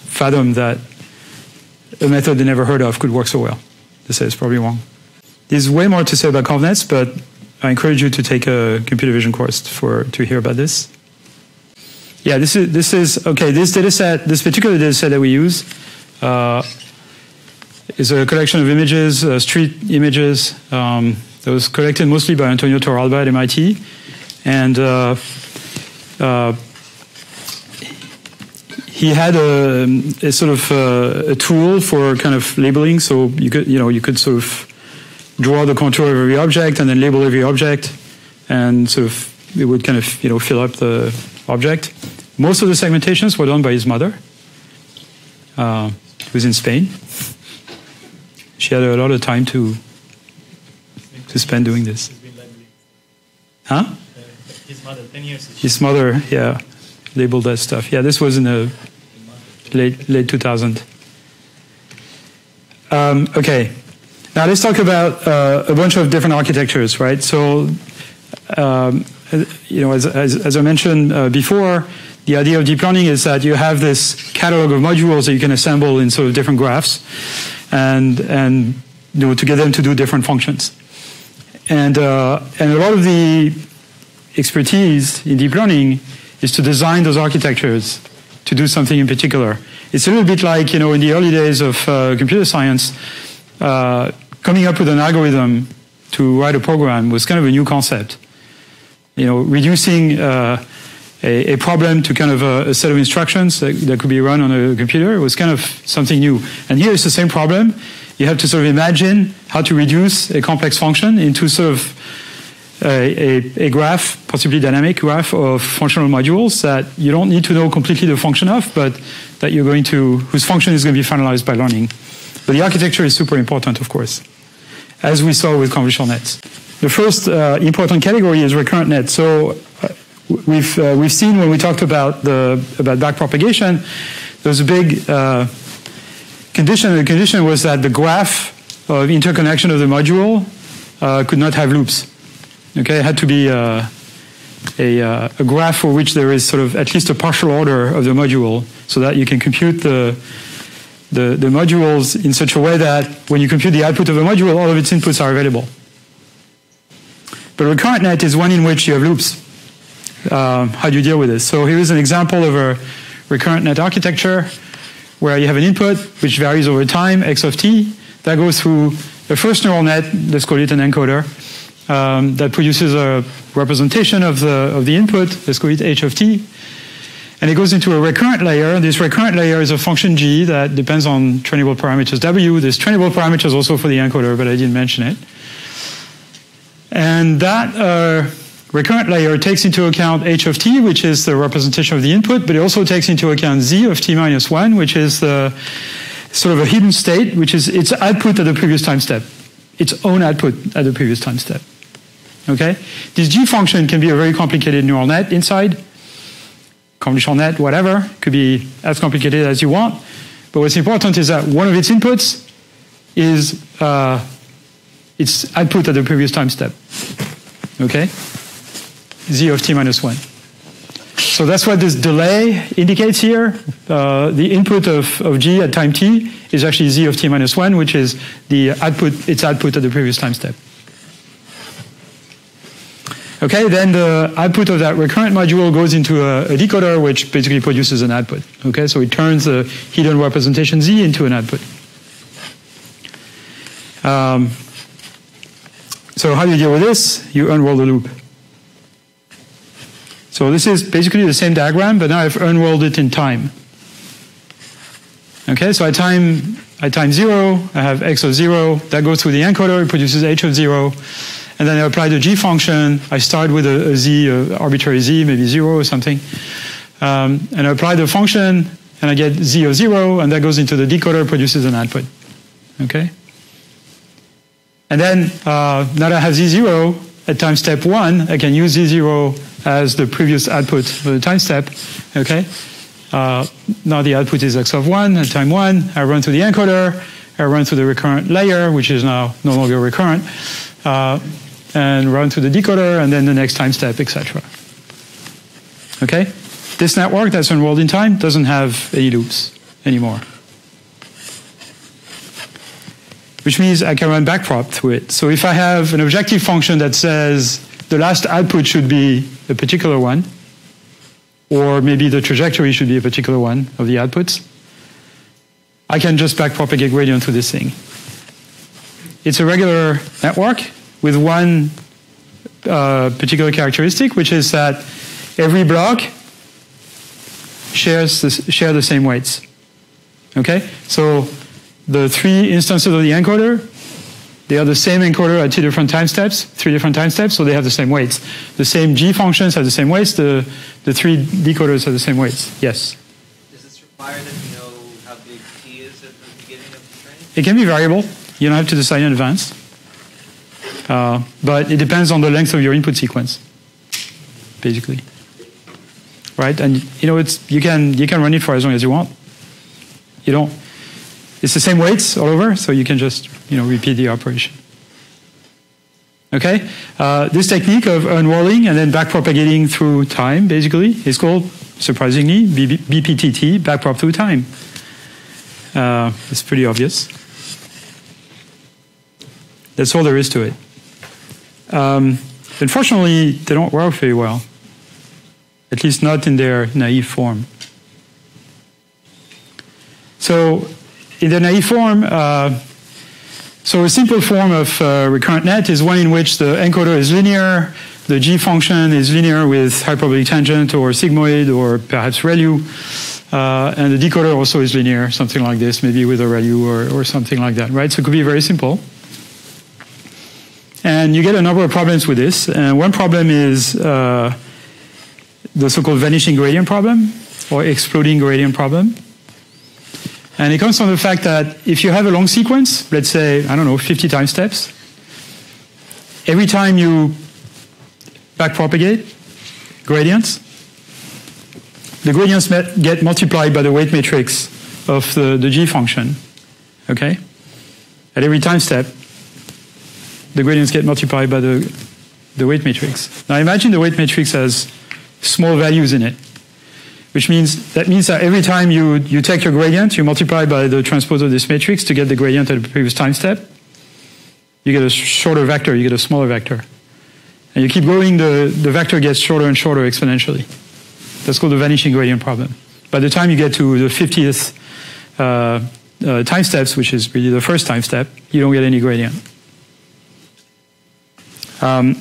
A: fathom that a method they never heard of could work so well. They say it's probably wrong. There's way more to say about convnets, but I encourage you to take a computer vision course for to hear about this. Yeah, this is this is okay. This data set, this particular data set that we use, uh, is a collection of images, uh, street images. Um, that was collected mostly by Antonio Torralba at MIT, and uh, he had a, a sort of uh, a tool for kind of labeling. So you could, you know, you could sort of draw the contour of every object and then label every object, and sort of it would kind of you know fill up the object. Most of the segmentations were done by his mother, uh, who was in Spain. She had a lot of time to to spend doing this. Huh?
C: His mother, 10 years.
A: His mother, yeah, labeled that stuff. Yeah, this was in the late late 2000. Um, okay, now let's talk about uh, a bunch of different architectures, right? So, um, you know, as, as, as I mentioned uh, before, the idea of deep learning is that you have this catalog of modules that you can assemble in sort of different graphs, and and you know to get them to do different functions. And uh, and a lot of the expertise in deep learning is to design those architectures to do something in particular. It's a little bit like you know in the early days of uh, computer science, uh, coming up with an algorithm to write a program was kind of a new concept. You know, reducing uh, a, a, problem to kind of a, a set of instructions that, that, could be run on a computer was kind of something new. And here it's the same problem. You have to sort of imagine how to reduce a complex function into sort of a, a, graph, possibly dynamic graph of functional modules that you don't need to know completely the function of, but that you're going to, whose function is going to be finalized by learning. But the architecture is super important, of course, as we saw with convolutional nets. The first uh, important category is recurrent nets. So uh, we've uh, we've seen when we talked about the about backpropagation, there was a big uh, condition. The condition was that the graph of interconnection of the module uh, could not have loops. Okay, it had to be uh, a, uh, a, graph for which there is sort of at least a partial order of the module so that you can compute the, the, the, modules in such a way that when you compute the output of a module, all of its inputs are available. But recurrent net is one in which you have loops. Um, how do you deal with this? So here is an example of a recurrent net architecture where you have an input which varies over time, x of t, that goes through the first neural net, let's call it an encoder, um, that produces a representation of the, of the input, let's call it h of t, and it goes into a recurrent layer. This recurrent layer is a function g that depends on trainable parameters w. There's trainable parameters also for the encoder, but I didn't mention it. And that uh, recurrent layer takes into account h of t, which is the representation of the input, but it also takes into account z of t minus 1, which is the sort of a hidden state, which is its output at the previous time step. its own output at the previous time step. Okay? This G function can be a very complicated neural net inside, convolutional net, whatever, could be as complicated as you want. But what's important is that one of its inputs is uh, its output at the previous time step. Okay? Z of t minus 1. So that's what this delay indicates here. Uh, the input of, of g at time t is actually z of t minus 1, which is the output, its output at the previous time step. Okay, then the output of that recurrent module goes into a, a, decoder, which basically produces an output. Okay, so it turns the hidden representation z into an output. Um, so how do you deal with this? You unroll the loop. So this is basically the same diagram, but now I've unrolled it in time. Okay, so I time I time zero, I have x of zero, that goes through the encoder, it produces h of zero, and then I apply the g function. I start with a, a z, a arbitrary z, maybe zero or something, um, and I apply the function, and I get z of zero, and that goes into the decoder, produces an output. Okay. And then uh, now that I have z0 at time step one, I can use z0 as the previous output for the time step. Okay. Uh, now the output is x of one at time one. I run to the encoder. I run to the recurrent layer, which is now no longer recurrent, uh, and run through the decoder, and then the next time step, etc. Okay. This network that's unrolled in time doesn't have any loops anymore which means I can run backprop through it. So if I have an objective function that says the last output should be a particular one, or maybe the trajectory should be a particular one of the outputs, I can just backpropagate gradient to this thing. It's a regular network with one uh, particular characteristic, which is that every block shares the, share the same weights. Okay, so the three instances of the encoder, they are the same encoder at two different time steps, three different time steps, so they have the same weights. The same G functions have the same weights, the, the three decoders have the same weights. Yes?
D: Does this require that you know how big T is at the beginning of the train?
A: It can be variable. You don't have to decide in advance. Uh, but it depends on the length of your input sequence, basically. Right? And you know, it's you can you can run it for as long as you want. You don't it's the same weights all over, so you can just you know repeat the operation. Okay, uh, this technique of unrolling and then backpropagating through time basically is called, surprisingly, BPTT, backprop through time. Uh, it's pretty obvious. That's all there is to it. Um, unfortunately, they don't work very well, at least not in their naive form. So in the naive form, uh, so a simple form of uh, recurrent net is one in which the encoder is linear, the g function is linear with hyperbolic tangent or sigmoid or perhaps ReLU, uh, and the decoder also is linear, something like this, maybe with a ReLU or, or something like that, right? So it could be very simple. And you get a number of problems with this. And one problem is uh, the so-called vanishing gradient problem or exploding gradient problem. And it comes from the fact that if you have a long sequence, let's say, I don't know, 50 time steps, every time you backpropagate gradients, the gradients get multiplied by the weight matrix of the, the G function. Okay? At every time step, the gradients get multiplied by the, the weight matrix. Now imagine the weight matrix has small values in it which means that means that every time you, you take your gradient, you multiply by the transpose of this matrix to get the gradient at the previous time step. You get a shorter vector, you get a smaller vector. And you keep going, the, the vector gets shorter and shorter exponentially. That's called the vanishing gradient problem. By the time you get to the 50th uh, uh, time steps, which is really the first time step, you don't get any gradient. Um,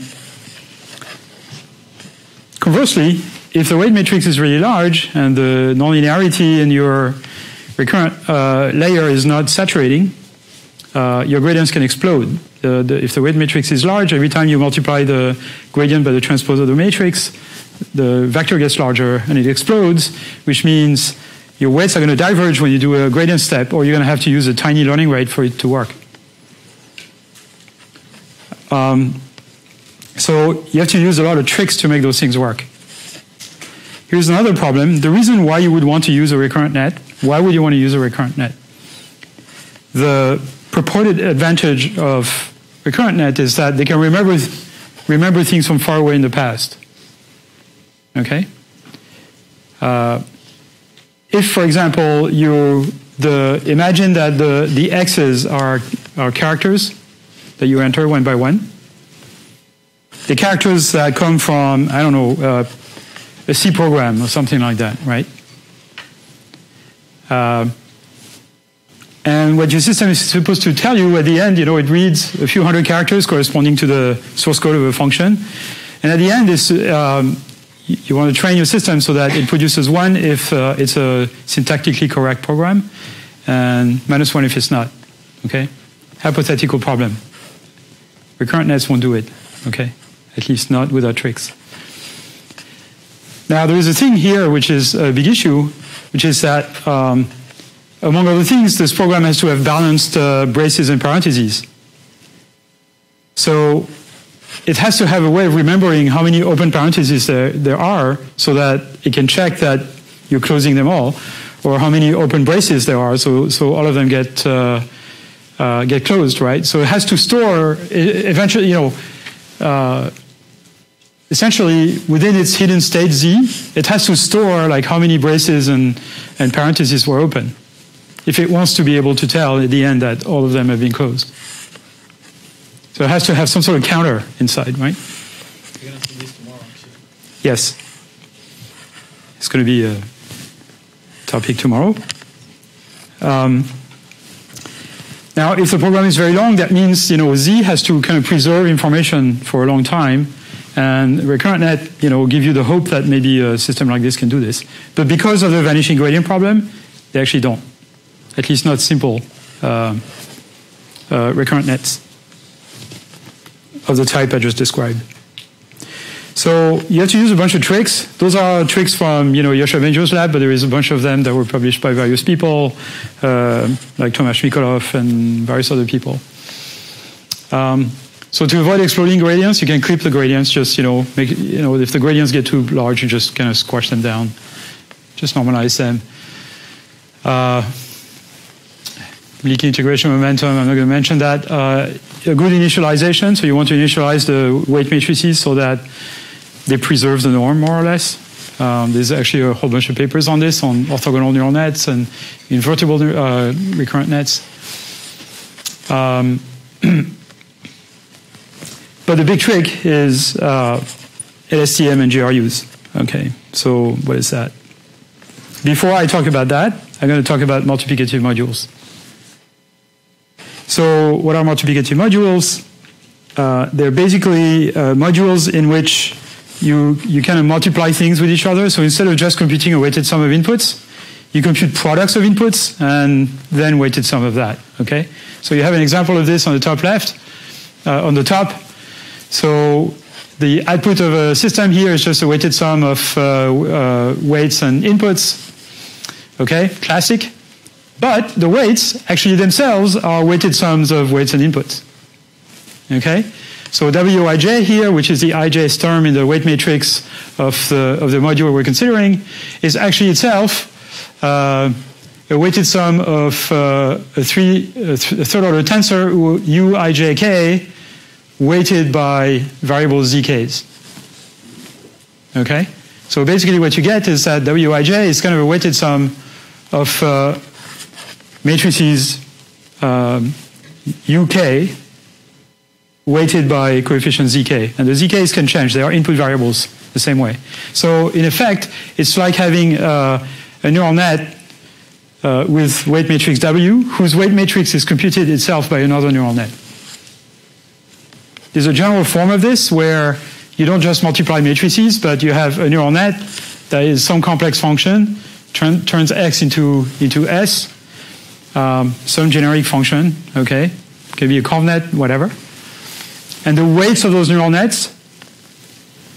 A: conversely, if the weight matrix is really large and the nonlinearity in your recurrent uh, layer is not saturating, uh, your gradients can explode. Uh, the, if the weight matrix is large, every time you multiply the gradient by the transpose of the matrix, the vector gets larger and it explodes, which means your weights are going to diverge when you do a gradient step, or you're going to have to use a tiny learning rate for it to work. um, so you have to use a lot of tricks to make those things work. Here's another problem. The reason why you would want to use a recurrent net, why would you want to use a recurrent net? The purported advantage of recurrent net is that they can remember, remember things from far away in the past. Okay? Uh, if, for example, you the imagine that the, the x's are, are characters that you enter one by one. The characters that come from, I don't know, uh, a C program or something like that, right? Uh, and what your system is supposed to tell you at the end, you know, it reads a few hundred characters corresponding to the source code of a function. And at the end, is um, you want to train your system so that it produces one if uh, it's a syntactically correct program, and minus one if it's not. Okay? Hypothetical problem. Recurrent nets won't do it. Okay? At least not with our tricks. Now, there is a thing here which is a big issue, which is that, um, among other things, this program has to have balanced uh, braces and parentheses. So it has to have a way of remembering how many open parentheses there, there are so that it can check that you're closing them all, or how many open braces there are so, so all of them get, uh, uh, get closed, right? So it has to store, eventually, you know, uh, essentially within its hidden state Z, it has to store like how many braces and, and parentheses were open if it wants to be able to tell at the end that all of them have been closed. So it has to have some sort of counter inside, right?
C: You're going to see this tomorrow, actually.
A: Yes. It's going to be a topic tomorrow. Um, now, if the program is very long, that means you know Z has to kind of preserve information for a long time, and recurrent net you know give you the hope that maybe a system like this can do this. But because of the vanishing gradient problem, they actually don't. At least not simple uh, uh, recurrent nets of the type I just described. So you have to use a bunch of tricks. Those are tricks from you know Yoshua Bengio's lab, but there is a bunch of them that were published by various people, uh, like Tomas Mikolov and various other people. Um, so to avoid exploding gradients, you can clip the gradients. Just you know, make you know if the gradients get too large, you just kind of squash them down, just normalize them. Uh, leaky integration momentum, I'm not going to mention that. Uh, a good initialization, so you want to initialize the weight matrices so that they preserve the norm more or less. Um, there's actually a whole bunch of papers on this, on orthogonal neural nets and invertible uh, recurrent nets. Um, [clears throat] but the big trick is uh, LSTM and GRUs. Okay, so what is that? Before I talk about that, I'm going to talk about multiplicative modules. So what are multiplicative modules? Uh, they're basically uh, modules in which you, you kind of multiply things with each other. So instead of just computing a weighted sum of inputs, you compute products of inputs and then weighted sum of that. Okay? So you have an example of this on the top left. Uh, on the top, so the output of a system here is just a weighted sum of uh, uh, weights and inputs. Okay, classic. But the weights actually themselves are weighted sums of weights and inputs. Okay? So wij here, which is the ij's term in the weight matrix of the, of the module we're considering, is actually itself uh, a weighted sum of uh, a, three, a, th- a third order tensor uijk weighted by variables zk's. Okay? So basically what you get is that wij is kind of a weighted sum of uh, matrices um, UK weighted by coefficient zk. And the zk's can change. They are input variables the same way. So in effect, it's like having uh, a neural net uh, with weight matrix W, whose weight matrix is computed itself by another neural net. There's a general form of this where you don't just multiply matrices, but you have a neural net that is some complex function, turn, turns x into, into s, um, some generic function, okay? Can be a convnet, whatever. And the weights of those neural nets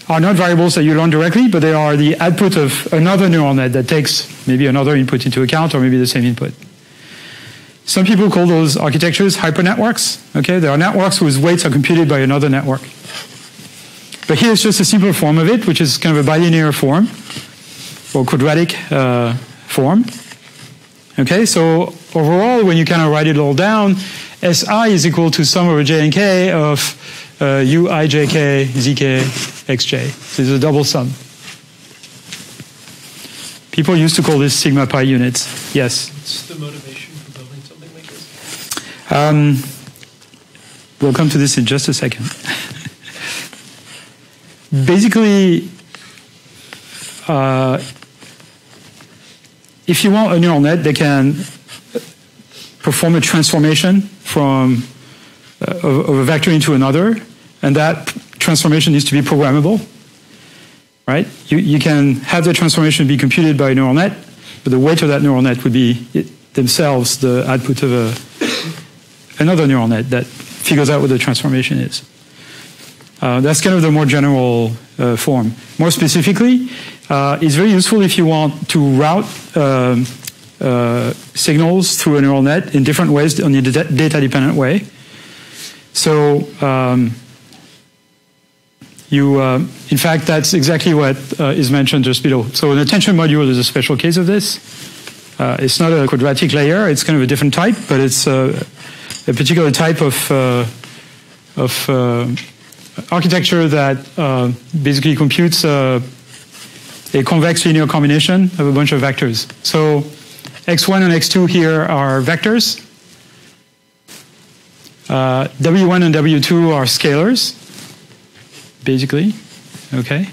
A: are not variables that you learn directly, but they are the output of another neural net that takes maybe another input into account or maybe the same input. Some people call those architectures hypernetworks. Okay, there are networks whose weights are computed by another network. But here's just a simple form of it, which is kind of a bilinear form or quadratic uh, form. Okay, so overall, when you kind of write it all down, Si is equal to sum over j and k of uh, u i j k z k x j. So it's a double sum. People used to call this sigma pi units. Yes.
C: What's the motivation for building something like this?
A: Um, we'll come to this in just a second. [laughs] Basically, uh, if you want a neural net that can perform a transformation from uh, of, of a vector into another, and that transformation needs to be programmable, right? You, you can have the transformation be computed by a neural net, but the weight of that neural net would be it, themselves the output of a, another neural net that figures out what the transformation is. Uh, that's kind of the more general uh, form. More specifically, uh, it's very useful if you want to route um, uh, signals through a neural net in different ways on a data-dependent way. So um, you, uh, in fact, that's exactly what uh, is mentioned just below. So an attention module is a special case of this. it's not a quadratic layer; it's kind of a different type, but it's a particular type of of architecture that uh, basically computes uh, a convex linear combination of a bunch of vectors. So x1 and x2 here are vectors. Uh, w1 and w2 are scalars, basically. Okay.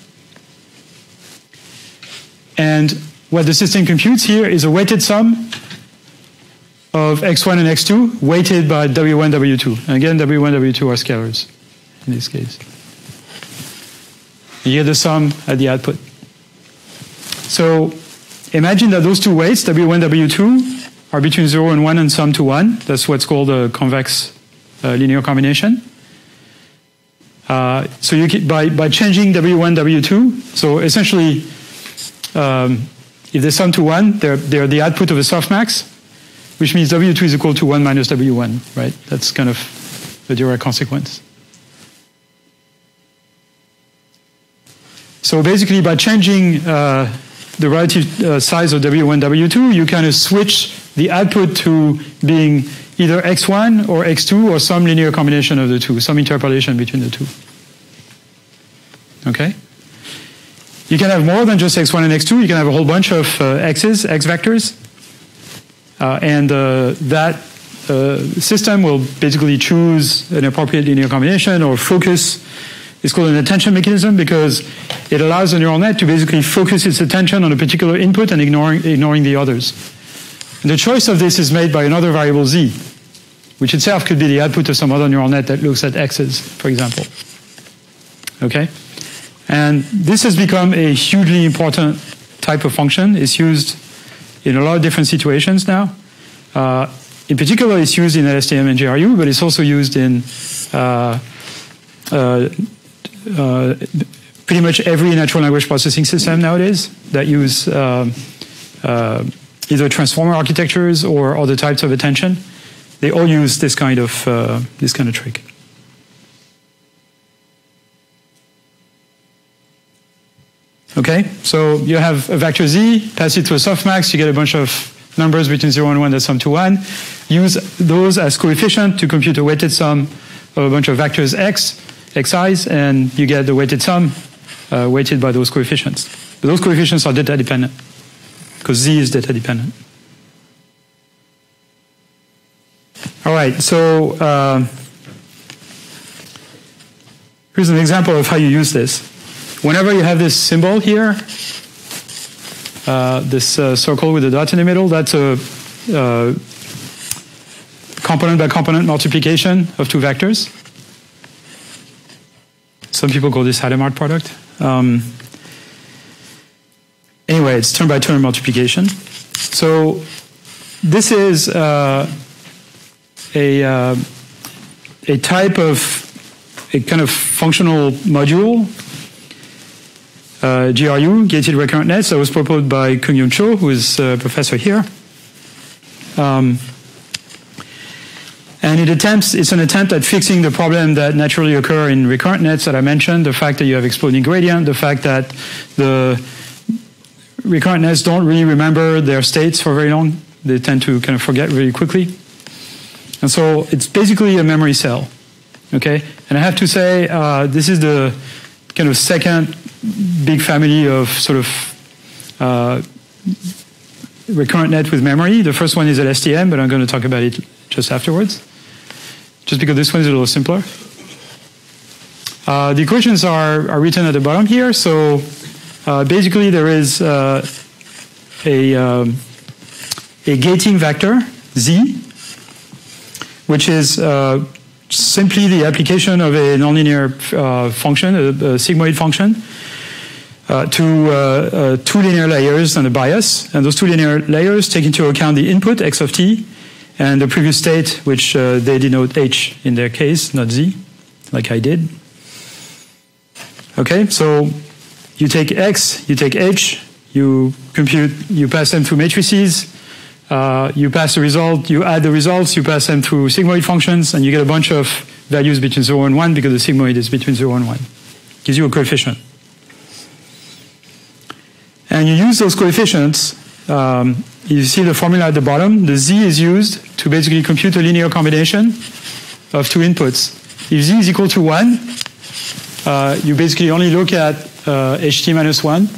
A: And what the system computes here is a weighted sum of x1 and x2 weighted by w1, w2. And again, w1, w2 are scalars in this case. You get the sum at the output. So imagine that those two weights, W1, W2, are between 0 and 1 and sum to 1. That's what's called a convex uh, linear combination. Uh, so you can, by, by changing W1, W2, so essentially, um, if they sum to 1, they're, they're the output of a softmax, which means W2 is equal to 1 minus W1, right? That's kind of the direct consequence. So basically, by changing uh, the relative uh, size of W1, W2, you kind of switch the output to being either X1 or X2 or some linear combination of the two, some interpolation between the two. Okay? You can have more than just X1 and X2. You can have a whole bunch of uh, X's, X vectors. Uh, and uh, that uh, system will basically choose an appropriate linear combination or focus it's called an attention mechanism because it allows the neural net to basically focus its attention on a particular input and ignoring, ignoring the others. And the choice of this is made by another variable z, which itself could be the output of some other neural net that looks at x's, for example. Okay? And this has become a hugely important type of function. It's used in a lot of different situations now. Uh, in particular, it's used in LSTM and GRU, but it's also used in uh, uh, uh, pretty much every natural language processing system nowadays that use uh, uh, either transformer architectures or other types of attention. They all use this kind of uh, this kind of trick. Okay, so you have a vector z, pass it to a softmax, you get a bunch of numbers between 0 and 1 that sum to 1. Use those as coefficient to compute a weighted sum of a bunch of vectors x xi's, and you get the weighted sum uh, weighted by those coefficients. But those coefficients are data dependent because z is data dependent. All right, so uh, here's an example of how you use this. Whenever you have this symbol here, uh, this uh, circle with a dot in the middle, that's a uh, component by component multiplication of two vectors. Some people call this Hadamard product. Um, anyway, it's turn by turn multiplication. So this is uh, a, uh, a type of a kind of functional module, uh, GRU, gated recurrent nets, that was proposed by Kyunghyun Cho, who is a professor here. Um, And it attempts, it's an attempt at fixing the problem that naturally occur in recurrent nets that I mentioned, the fact that you have exploding gradient, the fact that the recurrent nets don't really remember their states for very long. They tend to kind of forget really quickly. And so it's basically a memory cell. Okay? And I have to say, uh, this is the kind of second big family of sort of uh, recurrent net with memory. The first one is LSTM, but I'm going to talk about it just afterwards, just because this one is a little simpler. Uh, the equations are, are written at the bottom here. So uh, basically, there is uh, a, um, a gating vector, Z, which is uh, simply the application of a nonlinear uh, function, a, a, sigmoid function, uh, to uh, two linear layers and a bias. And those two linear layers take into account the input, x of t, and the previous state, which they denote h in their case, not z, like I did. Okay, so you take x, you take h, you compute, you pass them through matrices, uh, you pass the result, you add the results, you pass them through sigmoid functions, and you get a bunch of values between 0 and 1 because the sigmoid is between 0 and 1. Gives you a coefficient. And you use those coefficients. Um, you see the formula at the bottom. The z is used to basically compute a linear combination of two inputs. If z is equal to 1, uh, you basically only look at uh, ht minus 1.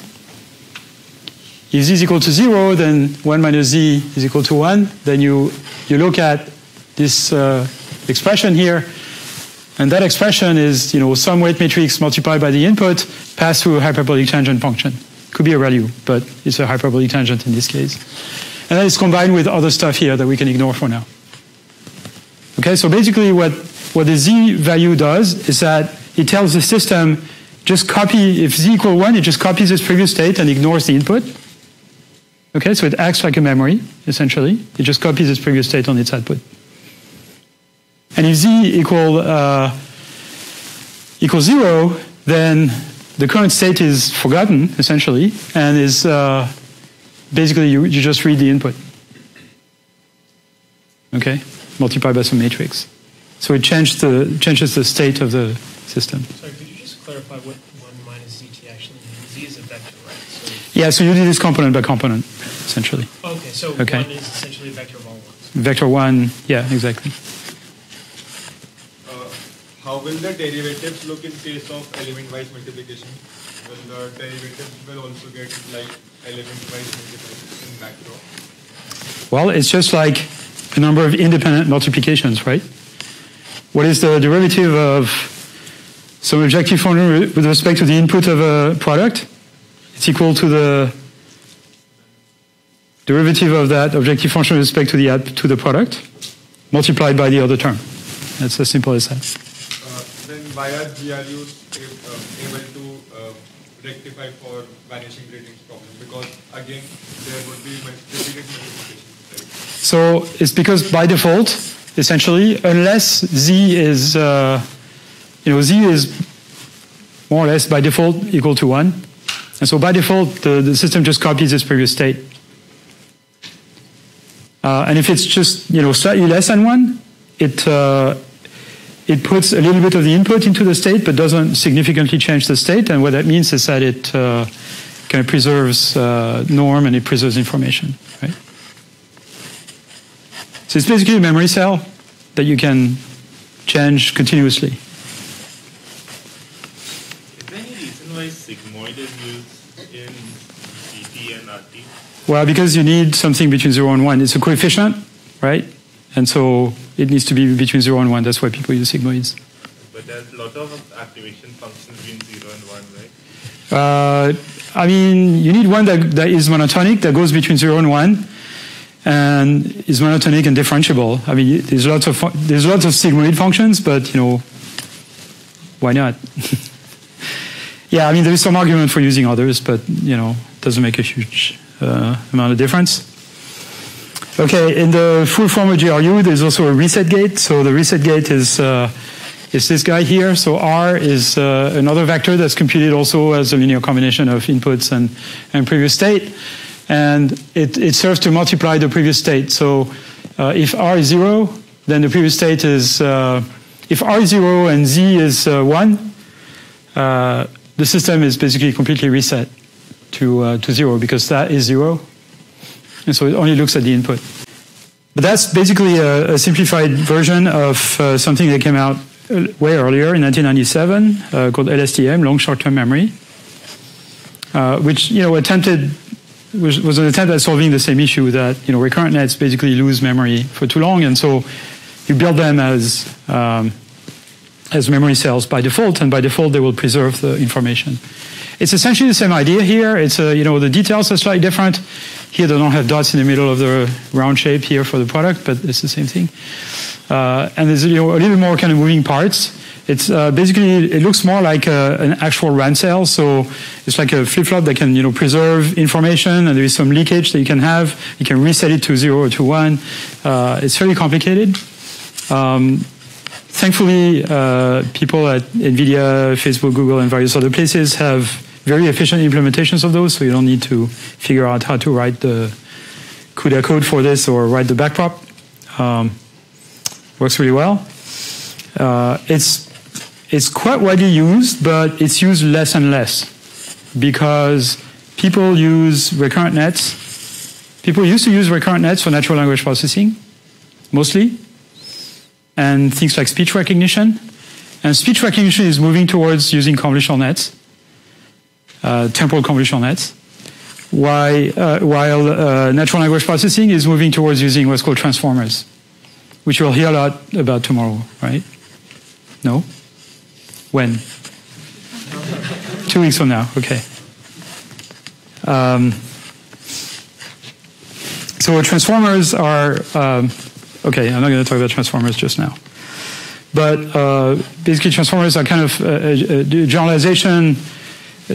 A: If z is equal to 0, then 1 minus z is equal to 1. Then you, you look at this uh, expression here, and that expression is you know, some weight matrix multiplied by the input passed through a hyperbolic tangent function. Could be a ReLU, but it's a hyperbolic tangent in this case. And then it's combined with other stuff here that we can ignore for now. Okay, so basically what, what the z value does is that it tells the system just copy, if z equal 1, it just copies its previous state and ignores the input. Okay, so it acts like a memory, essentially. It just copies its previous state on its output. And if z equal, uh, equals 0, then the current state is forgotten, essentially, and is uh, basically you, you just read the input. Okay? Multiplied by some matrix. So it changed the, changes the state of the system.
C: Clarify what 1 minus zt actually means? Z is a vector, right? So,
A: Yeah, so you do this component by component, essentially.
C: okay, so
A: Okay.
C: 1 is essentially a vector of all ones.
A: Vector 1, yeah, exactly.
E: Uh, how will the derivatives look in case of element-wise multiplication? Will the derivatives will also get like element-wise multiplication in macro?
A: Well, it's just like a number of independent multiplications, right? What is the derivative of some objective function with respect to the input of a product? It's equal to the derivative of that objective function with respect to the out- to the product multiplied by the other term. That's as simple as that.
E: Uh, then why are GRUs able to uh, rectify for vanishing gradient problem? Because again, there would be repeated multiplication. Right?
A: So it's because by default, essentially, unless z is, uh, you know, z is more or less by default equal to one, and so by default the, the system just copies its previous state. Uh, and if it's just you know slightly less than one, it uh, it puts a little bit of the input into the state, but doesn't significantly change the state. And what that means is that it uh, kind of preserves uh, norm and it preserves information, right? So it's basically a memory cell that you can change continuously.
F: Is there any reason why sigmoid is used in and RT?
A: Well, because you need something between 0 and 1. It's a coefficient, right? And so it needs to be between 0 and 1. That's why people use sigmoids.
F: But there's a lot of activation functions between 0 and 1, right?
A: Uh, I mean, you need one that, that is monotonic, that goes between 0 and 1, and is monotonic and differentiable. I mean, there's lots of, there's lots of sigmoid functions, but, you know, why not? [laughs] yeah, I mean, there is some argument for using others, but, you know, it doesn't make a huge uh, amount of difference. Okay, in the full form of GRU, there's also a reset gate. So the reset gate is uh, is this guy here. So R is uh, another vector that's computed also as a linear combination of inputs and, and previous state. And it, it serves to multiply the previous state. So uh, if R is zero, then the previous state is uh, if R is zero and Z is uh, one, uh, the system is basically completely reset to uh, to zero because that is zero, and so it only looks at the input. But that's basically a, a simplified version of uh, something that came out uh, way earlier in 1997 uh, called LSTM, long short-term memory, uh, which you know attempted was, was an attempt at solving the same issue that you know recurrent nets basically lose memory for too long, and so you build them as um, as memory cells by default, and by default they will preserve the information. It's essentially the same idea here. It's a, you know the details are slightly different. Here they don't have dots in the middle of the round shape here for the product, but it's the same thing. Uh, and there's you know a little more kind of moving parts. It's uh, basically it looks more like a, an actual RAM cell, so it's like a flip flop that can you know preserve information, and there is some leakage that you can have. You can reset it to zero or to one. Uh, it's fairly complicated. Um, thankfully, uh, people at NVIDIA, Facebook, Google, and various other places have very efficient implementations of those, so you don't need to figure out how to write the CUDA code for this or write the backprop. Um, works really well. Uh, it's it's quite widely used, but it's used less and less because people use recurrent nets. People used to use recurrent nets for natural language processing, mostly, and things like speech recognition. And speech recognition is moving towards using convolutional nets, uh, temporal convolutional nets, while, uh, while uh, natural language processing is moving towards using what's called transformers, which you'll hear a lot about tomorrow, right? No? When? Two weeks from now, okay. Um, so transformers are um, okay. I'm not going to talk about transformers just now, but uh, basically transformers are kind of a, a generalization,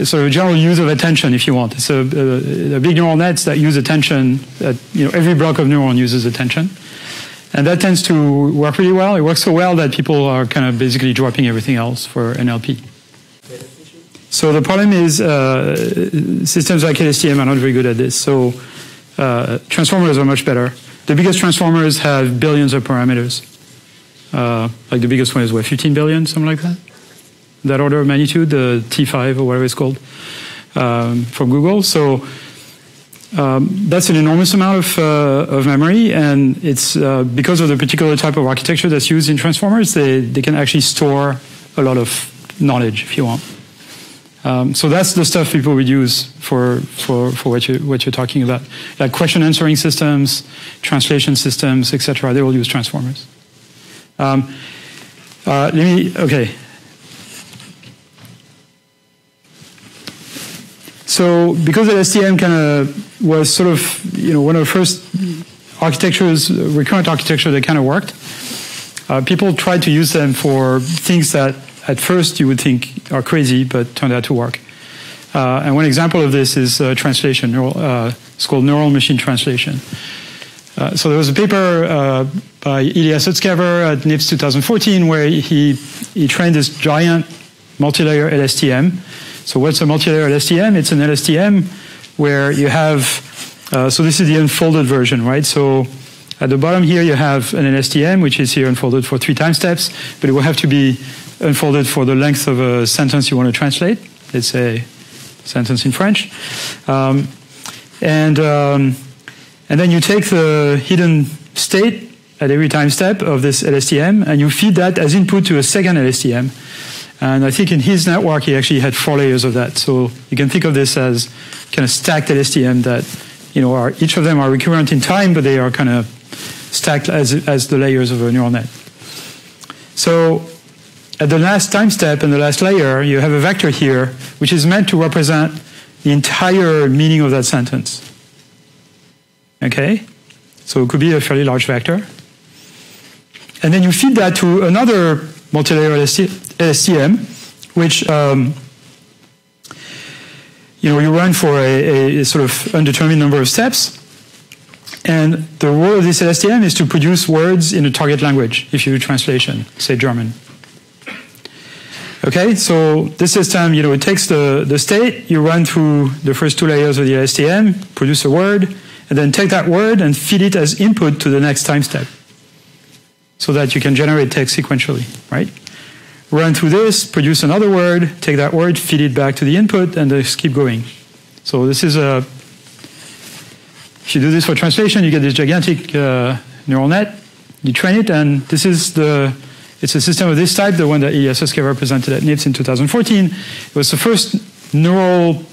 A: sort of general use of attention, if you want. It's a, a, a big neural nets that use attention. That, you know, every block of neuron uses attention, and that tends to work really well. It works so well that people are kind of basically dropping everything else for NLP. So the problem is uh, systems like LSTM are not very good at this. So uh, transformers are much better. The biggest transformers have billions of parameters. Uh, like the biggest one is what, 15 billion, something like that? That order of magnitude, the T5 or whatever it's called um, from Google. So um, that's an enormous amount of, uh, of memory, and it's uh, because of the particular type of architecture that's used in transformers, they, they can actually store a lot of knowledge, if you want. Um, so that's the stuff people would use for, for, for what, you, what you're talking about. Like question answering systems, translation systems, etc. They all use transformers. Um, uh, let me, okay. So because the LSTM kind of was sort of, you know, one of the first architectures, recurrent architecture that kind of worked, uh, people tried to use them for things that at first you would think are crazy, but turned out to work. Uh, and one example of this is uh, translation. Neural, uh, it's called neural machine translation. Uh, so there was a paper uh, by Ilya Sutskever at NIPS 2014 where he, he trained this giant multi-layer LSTM. So what's a multi-layer LSTM? It's an LSTM where you have, uh, so this is the unfolded version, right? So at the bottom here you have an LSTM, which is here unfolded for three time steps, but it will have to be unfolded for the length of a sentence you want to translate. Let's say sentence in French. Um, and, um, and then you take the hidden state at every time step of this LSTM and you feed that as input to a second LSTM. And I think in his network, he actually had four layers of that. So you can think of this as kind of stacked LSTM that, you know, are, each of them are recurrent in time, but they are kind of stacked as, as the layers of a neural net. So at the last time step and the last layer, you have a vector here, which is meant to represent the entire meaning of that sentence. Okay? So it could be a fairly large vector. And then you feed that to another multi-layer LSTM, which um, you know you run for a, a, sort of undetermined number of steps. And the role of this LSTM is to produce words in a target language, if you do translation, say German. Okay, so this system, you know, it takes the, the state, you run through the first two layers of the LSTM, produce a word, and then take that word and feed it as input to the next time step. so that you can generate text sequentially, right? Run through this, produce another word, take that word, feed it back to the input, and just keep going. So this is a, if you do this for translation, you get this gigantic uh, neural net, you train it, and this is the, it's a system of this type, the one that Ilya Sutskever presented at NIPS in 2014. It was the first neural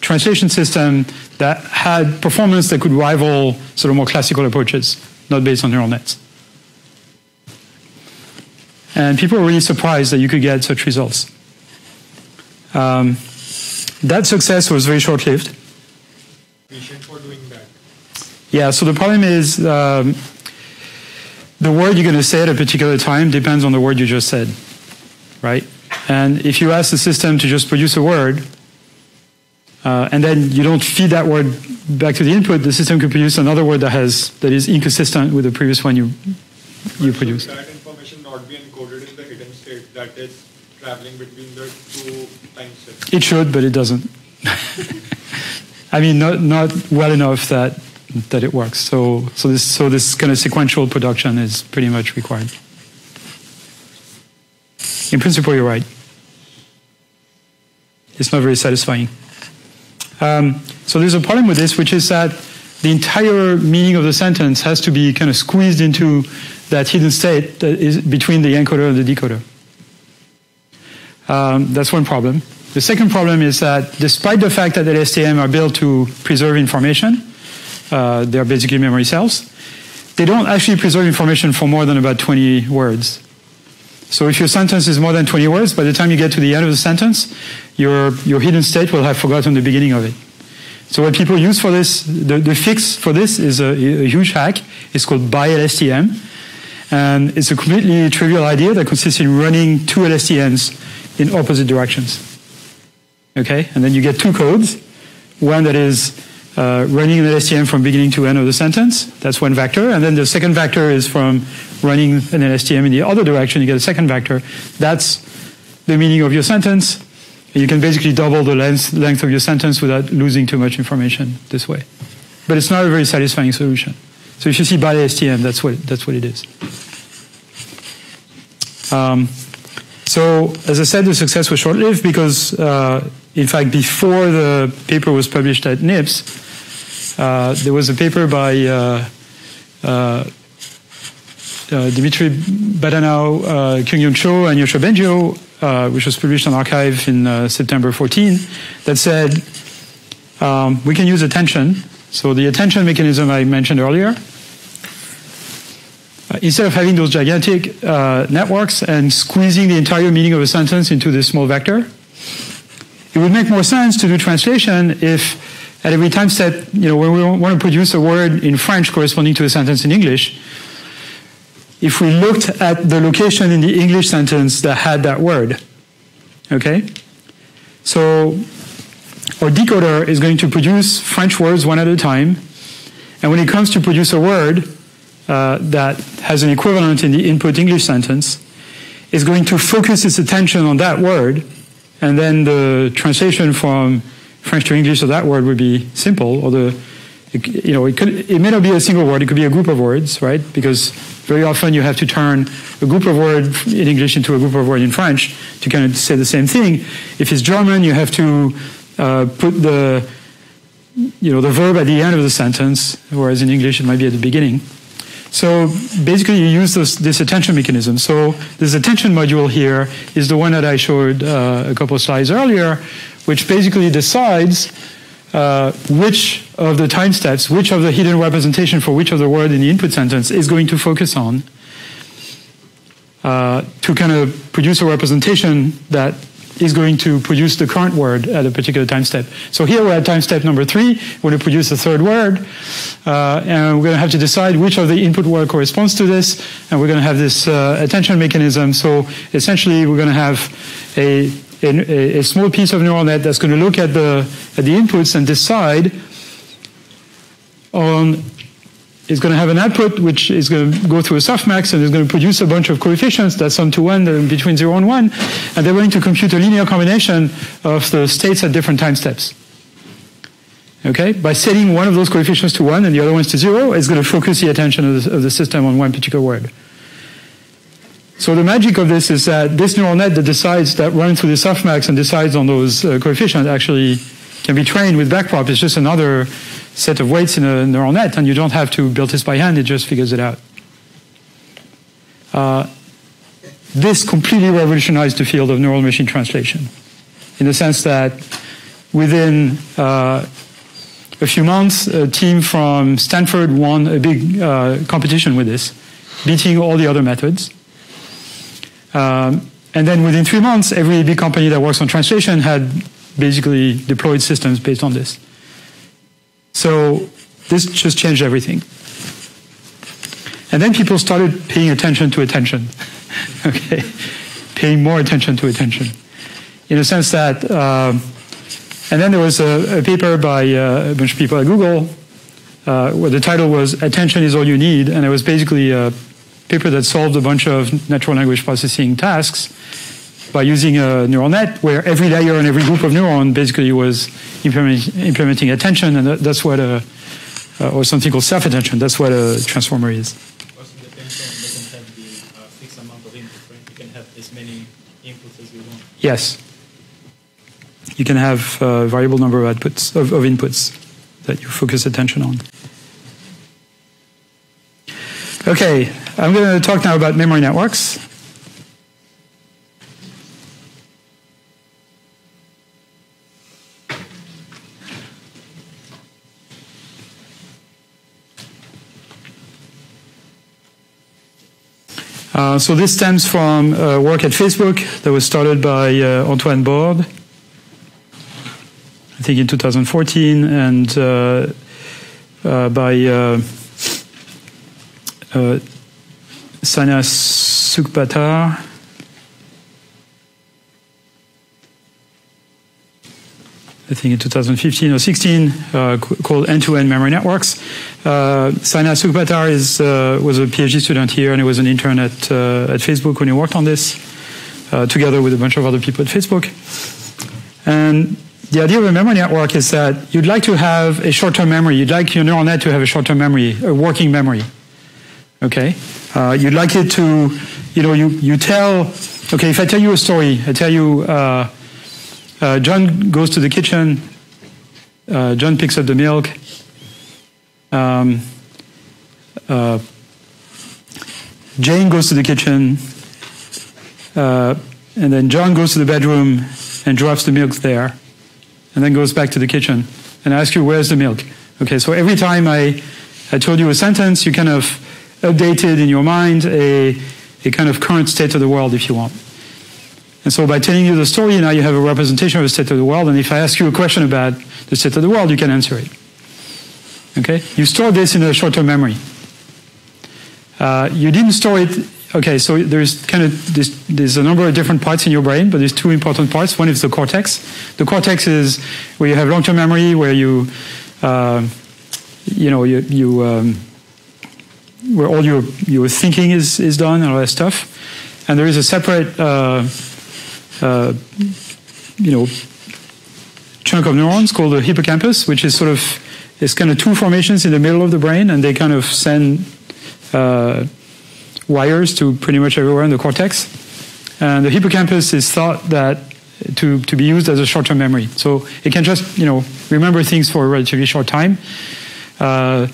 A: translation system that had performance that could rival sort of more classical approaches, not based on neural nets. And people were really surprised that you could get such results. Um, that success was very short lived.
E: Patient for doing that.
A: Yeah, so the problem is um, the word you're going to say at a particular time depends on the word you just said, right? And if you ask the system to just produce a word, uh, and then you don't feed that word back to the input, the system could produce another word that has that is inconsistent with the previous one you you
E: But
A: produced.
E: Should that information not be encoded in the hidden state that is traveling between the two time steps?
A: It should, but it doesn't. [laughs] I mean, not not well enough that that it works. So so this so this kind of sequential production is pretty much required. In principle, you're right. It's not very satisfying. Um, so there's a problem with this, which is that the entire meaning of the sentence has to be kind of squeezed into that hidden state that is between the encoder and the decoder. Um, that's one problem. The second problem is that despite the fact that LSTM are built to preserve information, uh, they're basically memory cells, they don't actually preserve information for more than about 20 words. So if your sentence is more than 20 words, by the time you get to the end of the sentence, your, your hidden state will have forgotten the beginning of it. So what people use for this, the, the fix for this is a, a huge hack. It's called Bi-LSTM. And it's a completely trivial idea that consists in running two LSTMs in opposite directions. Okay? And then you get two codes. One that is uh, running an LSTM from beginning to end of the sentence. That's one vector. And then the second vector is from running an LSTM in the other direction. You get a second vector. That's the meaning of your sentence. You can basically double the length, length of your sentence without losing too much information this way. But it's not a very satisfying solution. So if you see Bi-LSTM, that's what, that's what it is. Um, so, as I said, the success was short lived because, uh, in fact, before the paper was published at NIPS, uh, there was a paper by uh, uh, uh Dimitri Bahdanau, uh, Kyung Cho, and Yoshua Bengio, uh, which was published on arXiv in September 14, that said um, we can use attention. So, the attention mechanism I mentioned earlier instead of having those gigantic networks and squeezing the entire meaning of a sentence into this small vector, it would make more sense to do translation if at every time step, you know, when we want to produce a word in French corresponding to a sentence in English, if we looked at the location in the English sentence that had that word, okay? So our decoder is going to produce French words one at a time, and when it comes to produce a word, uh, that has an equivalent in the input English sentence is going to focus its attention on that word, and then the translation from French to English so that word would be simple, although you know, it, could, it may not be a single word, it could be a group of words, right? Because very often you have to turn a group of words in English into a group of words in French to kind of say the same thing. If it's German, you have to uh, put the, you know, the verb at the end of the sentence, whereas in English it might be at the beginning. So basically, you use this, this, attention mechanism. So this attention module here is the one that I showed uh, a couple of slides earlier, which basically decides uh, which of the time steps, which of the hidden representation for which of the word in the input sentence is going to focus on uh, to kind of produce a representation that is going to produce the current word at a particular time step. So here we're at time step number three. We're going to produce the third word, uh, and we're going to have to decide which of the input word corresponds to this, and we're going to have this uh, attention mechanism. So essentially, we're going to have a, a, a small piece of neural net that's going to look at the at the inputs and decide on is going to have an output which is going to go through a softmax and is going to produce a bunch of coefficients that sum to 1 between 0 and 1, and they're going to compute a linear combination of the states at different time steps. Okay? By setting one of those coefficients to 1 and the other ones to 0, it's going to focus the attention of the, of the system on one particular word. So the magic of this is that this neural net that decides that runs through the softmax and decides on those uh, coefficients actually can be trained with backprop. It's just another set of weights in a neural net, and you don't have to build this by hand. It just figures it out. Uh, this completely revolutionized the field of neural machine translation, in the sense that within uh, a few months, a team from Stanford won a big uh, competition with this, beating all the other methods. Um, and then within three months, every big company that works on translation had basically deployed systems based on this. So this just changed everything. And then people started paying attention to attention, [laughs] okay, paying more attention to attention, in a sense that. Um, and then there was a, a paper by uh, a bunch of people at Google uh, where the title was "Attention is all you need," and it was basically a paper that solved a bunch of natural language processing tasks by using a neural net where every layer and every group of neuron basically was implement, implementing attention, and that, that's what a, uh, or something called self-attention. That's what a transformer is.
G: Also, the attention doesn't have the uh, fixed amount of input, right? You can have as many inputs as you want.
A: Yes. You can have a variable number of outputs of, of inputs that you focus attention on. Okay, I'm going to talk now about memory networks. Uh, so this stems from uh, work at Facebook that was started by uh, Antoine Bordes, I think in 2014, and uh, uh, by Sanya Sukhbaatar. I think in 2015 or 16, uh, called End-to-End Memory Networks. Uh, Sanya Sukhbaatar is, uh, was a PhD student here, and he was an intern at, uh, at Facebook when he worked on this, uh, together with a bunch of other people at Facebook. And the idea of a memory network is that you'd like to have a short-term memory. You'd like your neural net to have a short-term memory, a working memory. Okay? Uh, you'd like it to, you know, you, you tell, okay, if I tell you a story, I tell you, uh, uh, John goes to the kitchen, uh, John picks up the milk, um, uh, Jane goes to the kitchen, uh, and then John goes to the bedroom and drops the milk there, and then goes back to the kitchen and asks you, where's the milk? Okay, so every time I, I told you a sentence, you kind of updated in your mind a, a kind of current state of the world, if you want. And so by telling you the story, now you have a representation of the state of the world, and if I ask you a question about the state of the world, you can answer it. Okay? You store this in a short-term memory. Uh, you didn't store it. Okay, so there's kind of this, there's a number of different parts in your brain, but there's two important parts. One is the cortex. The cortex is where you have long-term memory, where you, uh, you know, you, you um, where all your your thinking is is done and all that stuff. And there is a separate, uh, uh, you know, chunk of neurons called the hippocampus, which is sort of it's kind of two formations in the middle of the brain, and they kind of send uh, wires to pretty much everywhere in the cortex. And the hippocampus is thought that to, to be used as a short-term memory. So it can just, you know, remember things for a relatively short time. Uh,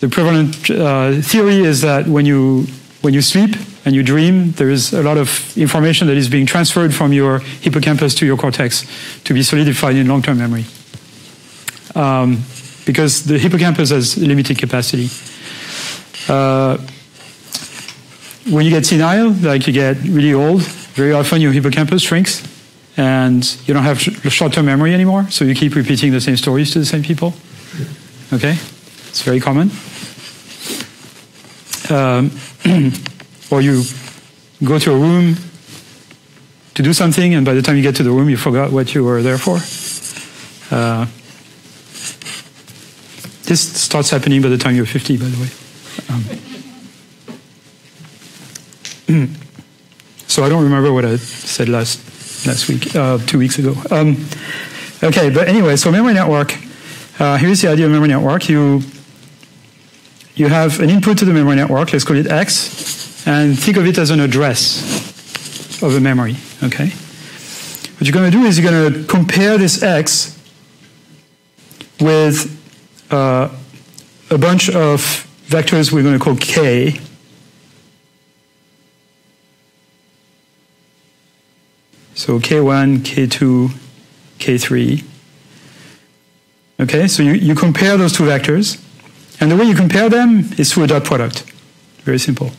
A: the prevalent uh, theory is that when you, when you sleep and you dream, there is a lot of information that is being transferred from your hippocampus to your cortex to be solidified in long-term memory. Um, because the hippocampus has limited capacity. Uh, when you get senile, like you get really old, very often your hippocampus shrinks and you don't have short-term memory anymore, so you keep repeating the same stories to the same people. Okay? It's very common. Um, [clears throat] or you go to a room to do something, and by the time you get to the room, you forgot what you were there for. Uh, this starts happening by the time you're 50, by the way. Um, [clears throat] so I don't remember what I said last last week, uh, two weeks ago. Um, okay, but anyway, so memory network. Uh, here's the idea of memory network. You you have an input to the memory network. Let's call it X. and think of it as an address of a memory. Okay. What you're going to do is you're going to compare this x with uh, a bunch of vectors we're going to call k. So k1, k2, k3. Okay, so you, you compare those two vectors, and the way you compare them is through a dot product. Very simple.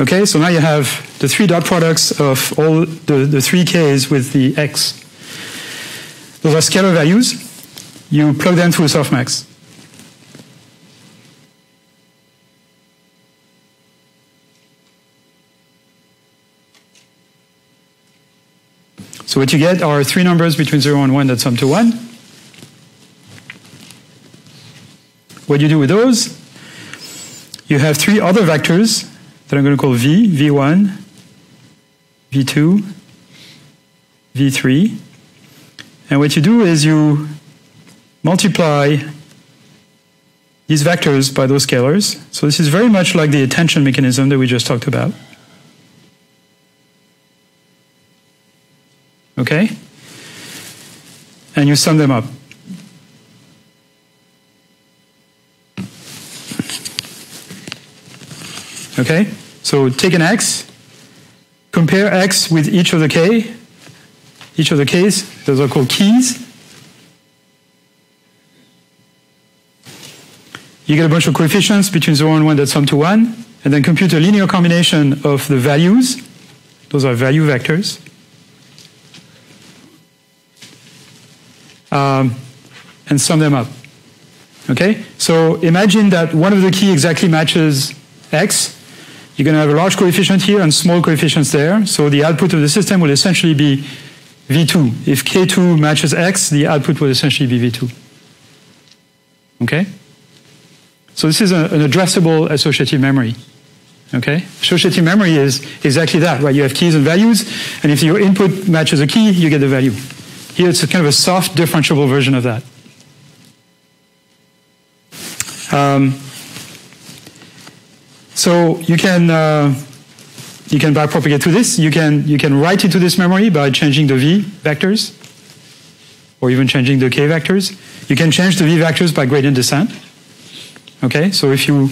A: Okay, so now you have the three dot products of all the, the three k's with the x. Those are scalar values. You plug them through softmax. So what you get are three numbers between 0 and 1 that sum to 1. What you do with those, you have three other vectors that I'm going to call V, V1, V2, V3. And what you do is you multiply these vectors by those scalars. So this is very much like the attention mechanism that we just talked about. Okay? And you sum them up. Okay? So take an x, compare x with each of the k, each of the k's, those are called keys. You get a bunch of coefficients between 0 and 1 that sum to 1, and then compute a linear combination of the values. Those are value vectors. Um, and sum them up. Okay? So imagine that one of the key exactly matches x. You're going to have a large coefficient here and small coefficients there. So the output of the system will essentially be V2. If K2 matches X, the output will essentially be V2. Okay? So this is a, an addressable associative memory. Okay? Associative memory is exactly that, right? You have keys and values, and if your input matches a key, you get the value. Here it's kind of a soft differentiable version of that. Um, so you can uh, you can backpropagate to this. You can you can write into this memory by changing the v vectors, or even changing the k vectors. You can change the v vectors by gradient descent. Okay, so if you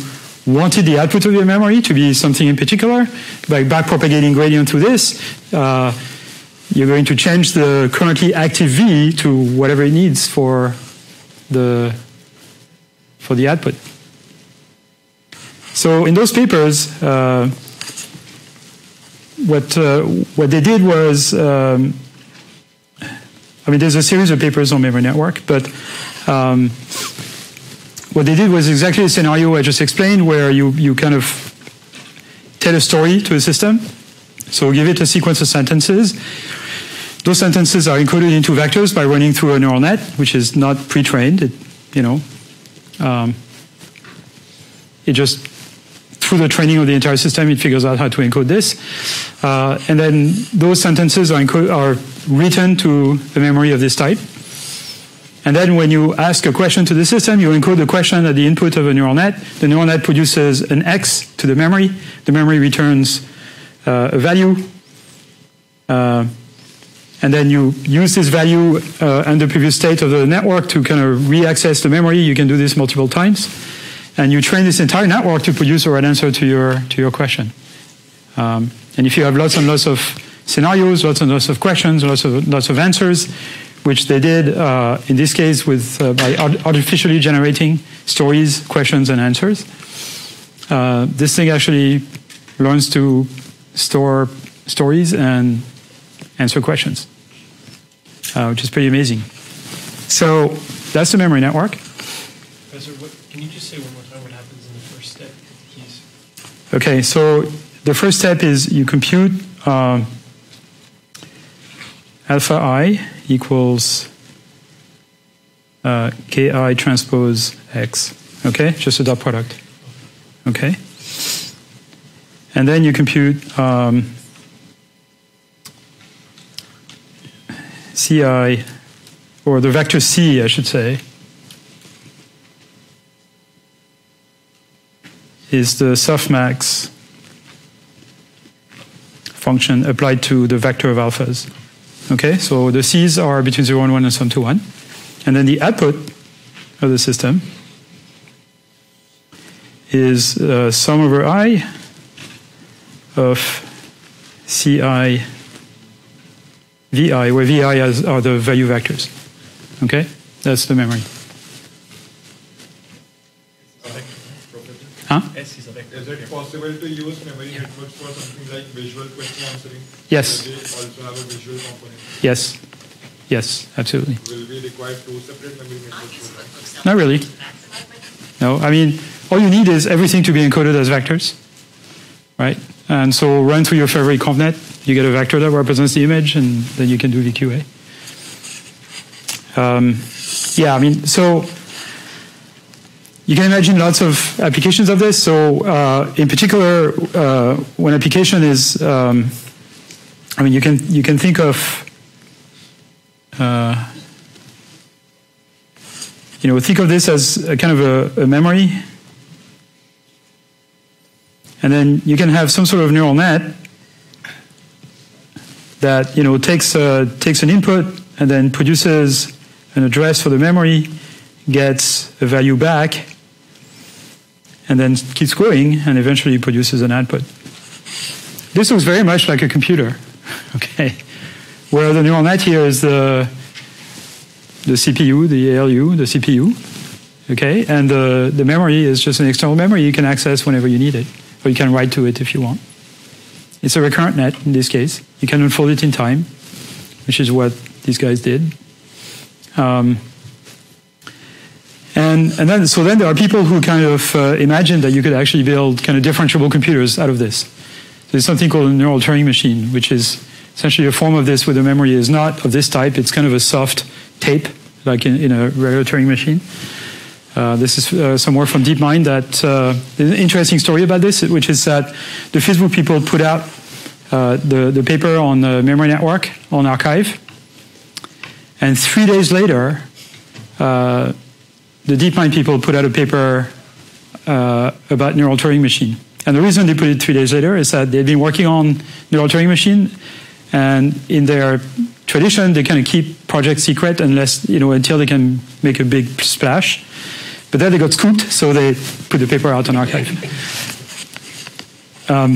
A: wanted the output of your memory to be something in particular, by backpropagating gradient to this, uh, you're going to change the currently active v to whatever it needs for the for the output. So in those papers, uh, what uh, what they did was, um, I mean, there's a series of papers on memory network, but um, what they did was exactly the scenario I just explained, where you you kind of tell a story to a system. So give it a sequence of sentences. Those sentences are encoded into vectors by running through a neural net, which is not pre-trained. It, you know, um, it just through the training of the entire system, it figures out how to encode this. Uh, and then those sentences are, are written to the memory of this type. And then when you ask a question to the system, you encode the question at the input of a neural net. The neural net produces an X to the memory. The memory returns uh, a value. Uh, and then you use this value uh, and the previous state of the network to kind of re-access the memory. You can do this multiple times and you train this entire network to produce a right answer to your to your question. Um, and if you have lots and lots of scenarios, lots and lots of questions, lots of lots of answers, which they did uh, in this case with uh, by artificially generating stories, questions, and answers. Uh, this thing actually learns to store stories and answer questions, uh, which is pretty amazing. So that's the memory network.
C: Professor, what, can you just say one more time what happens in the first step?
A: Okay, so the first step is you compute um, alpha i equals uh, ki transpose x. Okay, just a dot product. Okay, and then you compute um, ci or the vector C, I should say, is the softmax function applied to the vector of alphas. Okay, so the C's are between 0 and 1 and sum to 1. And then the output of the system is uh, sum over i of ci vi, where vi are the value vectors. Okay, that's the memory. Huh?
G: Is
E: it possible to use memory networks for something like visual question answering?
A: Yes.
E: Also have a visual component?
A: Yes, yes, absolutely.
E: Will we require two separate memory networks?
A: Not really. No, I mean, all you need is everything to be encoded as vectors, right? And so run through your favorite convnet, you get a vector that represents the image, and then you can do VQA. Um, yeah, I mean, so you can imagine lots of applications of this. So uh, in particular, uh, when application is, um, I mean, you can you can think of. Uh, you know, think of this as a kind of a, a, memory. And then you can have some sort of neural net that, you know, takes, uh, takes an input and then produces an address for the memory, gets a value back, and then keeps going and eventually produces an output. This looks very much like a computer, [laughs] okay? Where the neural net here is the the CPU, the ALU, the CPU, okay? And the, the memory is just an external memory you can access whenever you need it, or you can write to it if you want. It's a recurrent net in this case. You can unfold it in time, which is what these guys did. Um, and, and then, so then there are people who kind of uh, imagine that you could actually build kind of differentiable computers out of this. There's something called a neural Turing machine, which is essentially a form of this where the memory is not of this type. It's kind of a soft tape, like in, in a regular Turing machine. Uh, this is uh, some work from DeepMind that uh, an interesting story about this, which is that the Facebook people put out uh, the, the paper on the memory network on arXiv. And three days later, uh, the DeepMind people put out a paper about neural Turing machine. And the reason they put it three days later is that they've been working on neural Turing machine, and in their tradition, they kind of keep projects secret unless, you know, until they can make a big splash. But then they got scooped, so they put the paper out on arXiv. Um,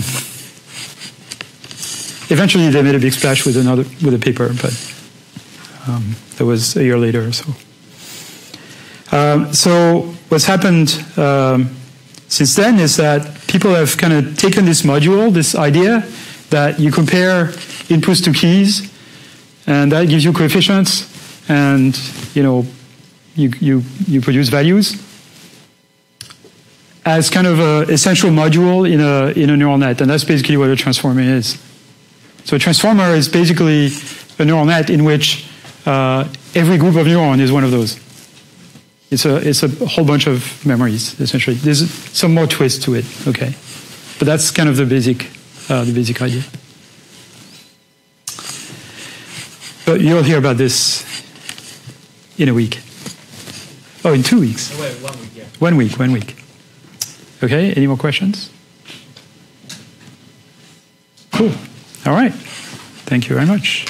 A: eventually, they made a big splash with another with a paper, but um, that was a year later or so. Um, so what's happened um, since then is that people have kind of taken this module, this idea that you compare inputs to keys and that gives you coefficients, and you know, you, you, you produce values as kind of an essential module in a, in a neural net, and that's basically what a transformer is. So a transformer is basically a neural net in which uh, every group of neurons is one of those. It's a, it's a whole bunch of memories, essentially. There's some more twist to it, okay? But that's kind of the basic, uh, the basic idea. But you'll hear about this in a week. Oh, in two weeks.
G: Oh, wait, one week, yeah.
A: One week, one week. Okay, any more questions? Cool. All right. Thank you very much.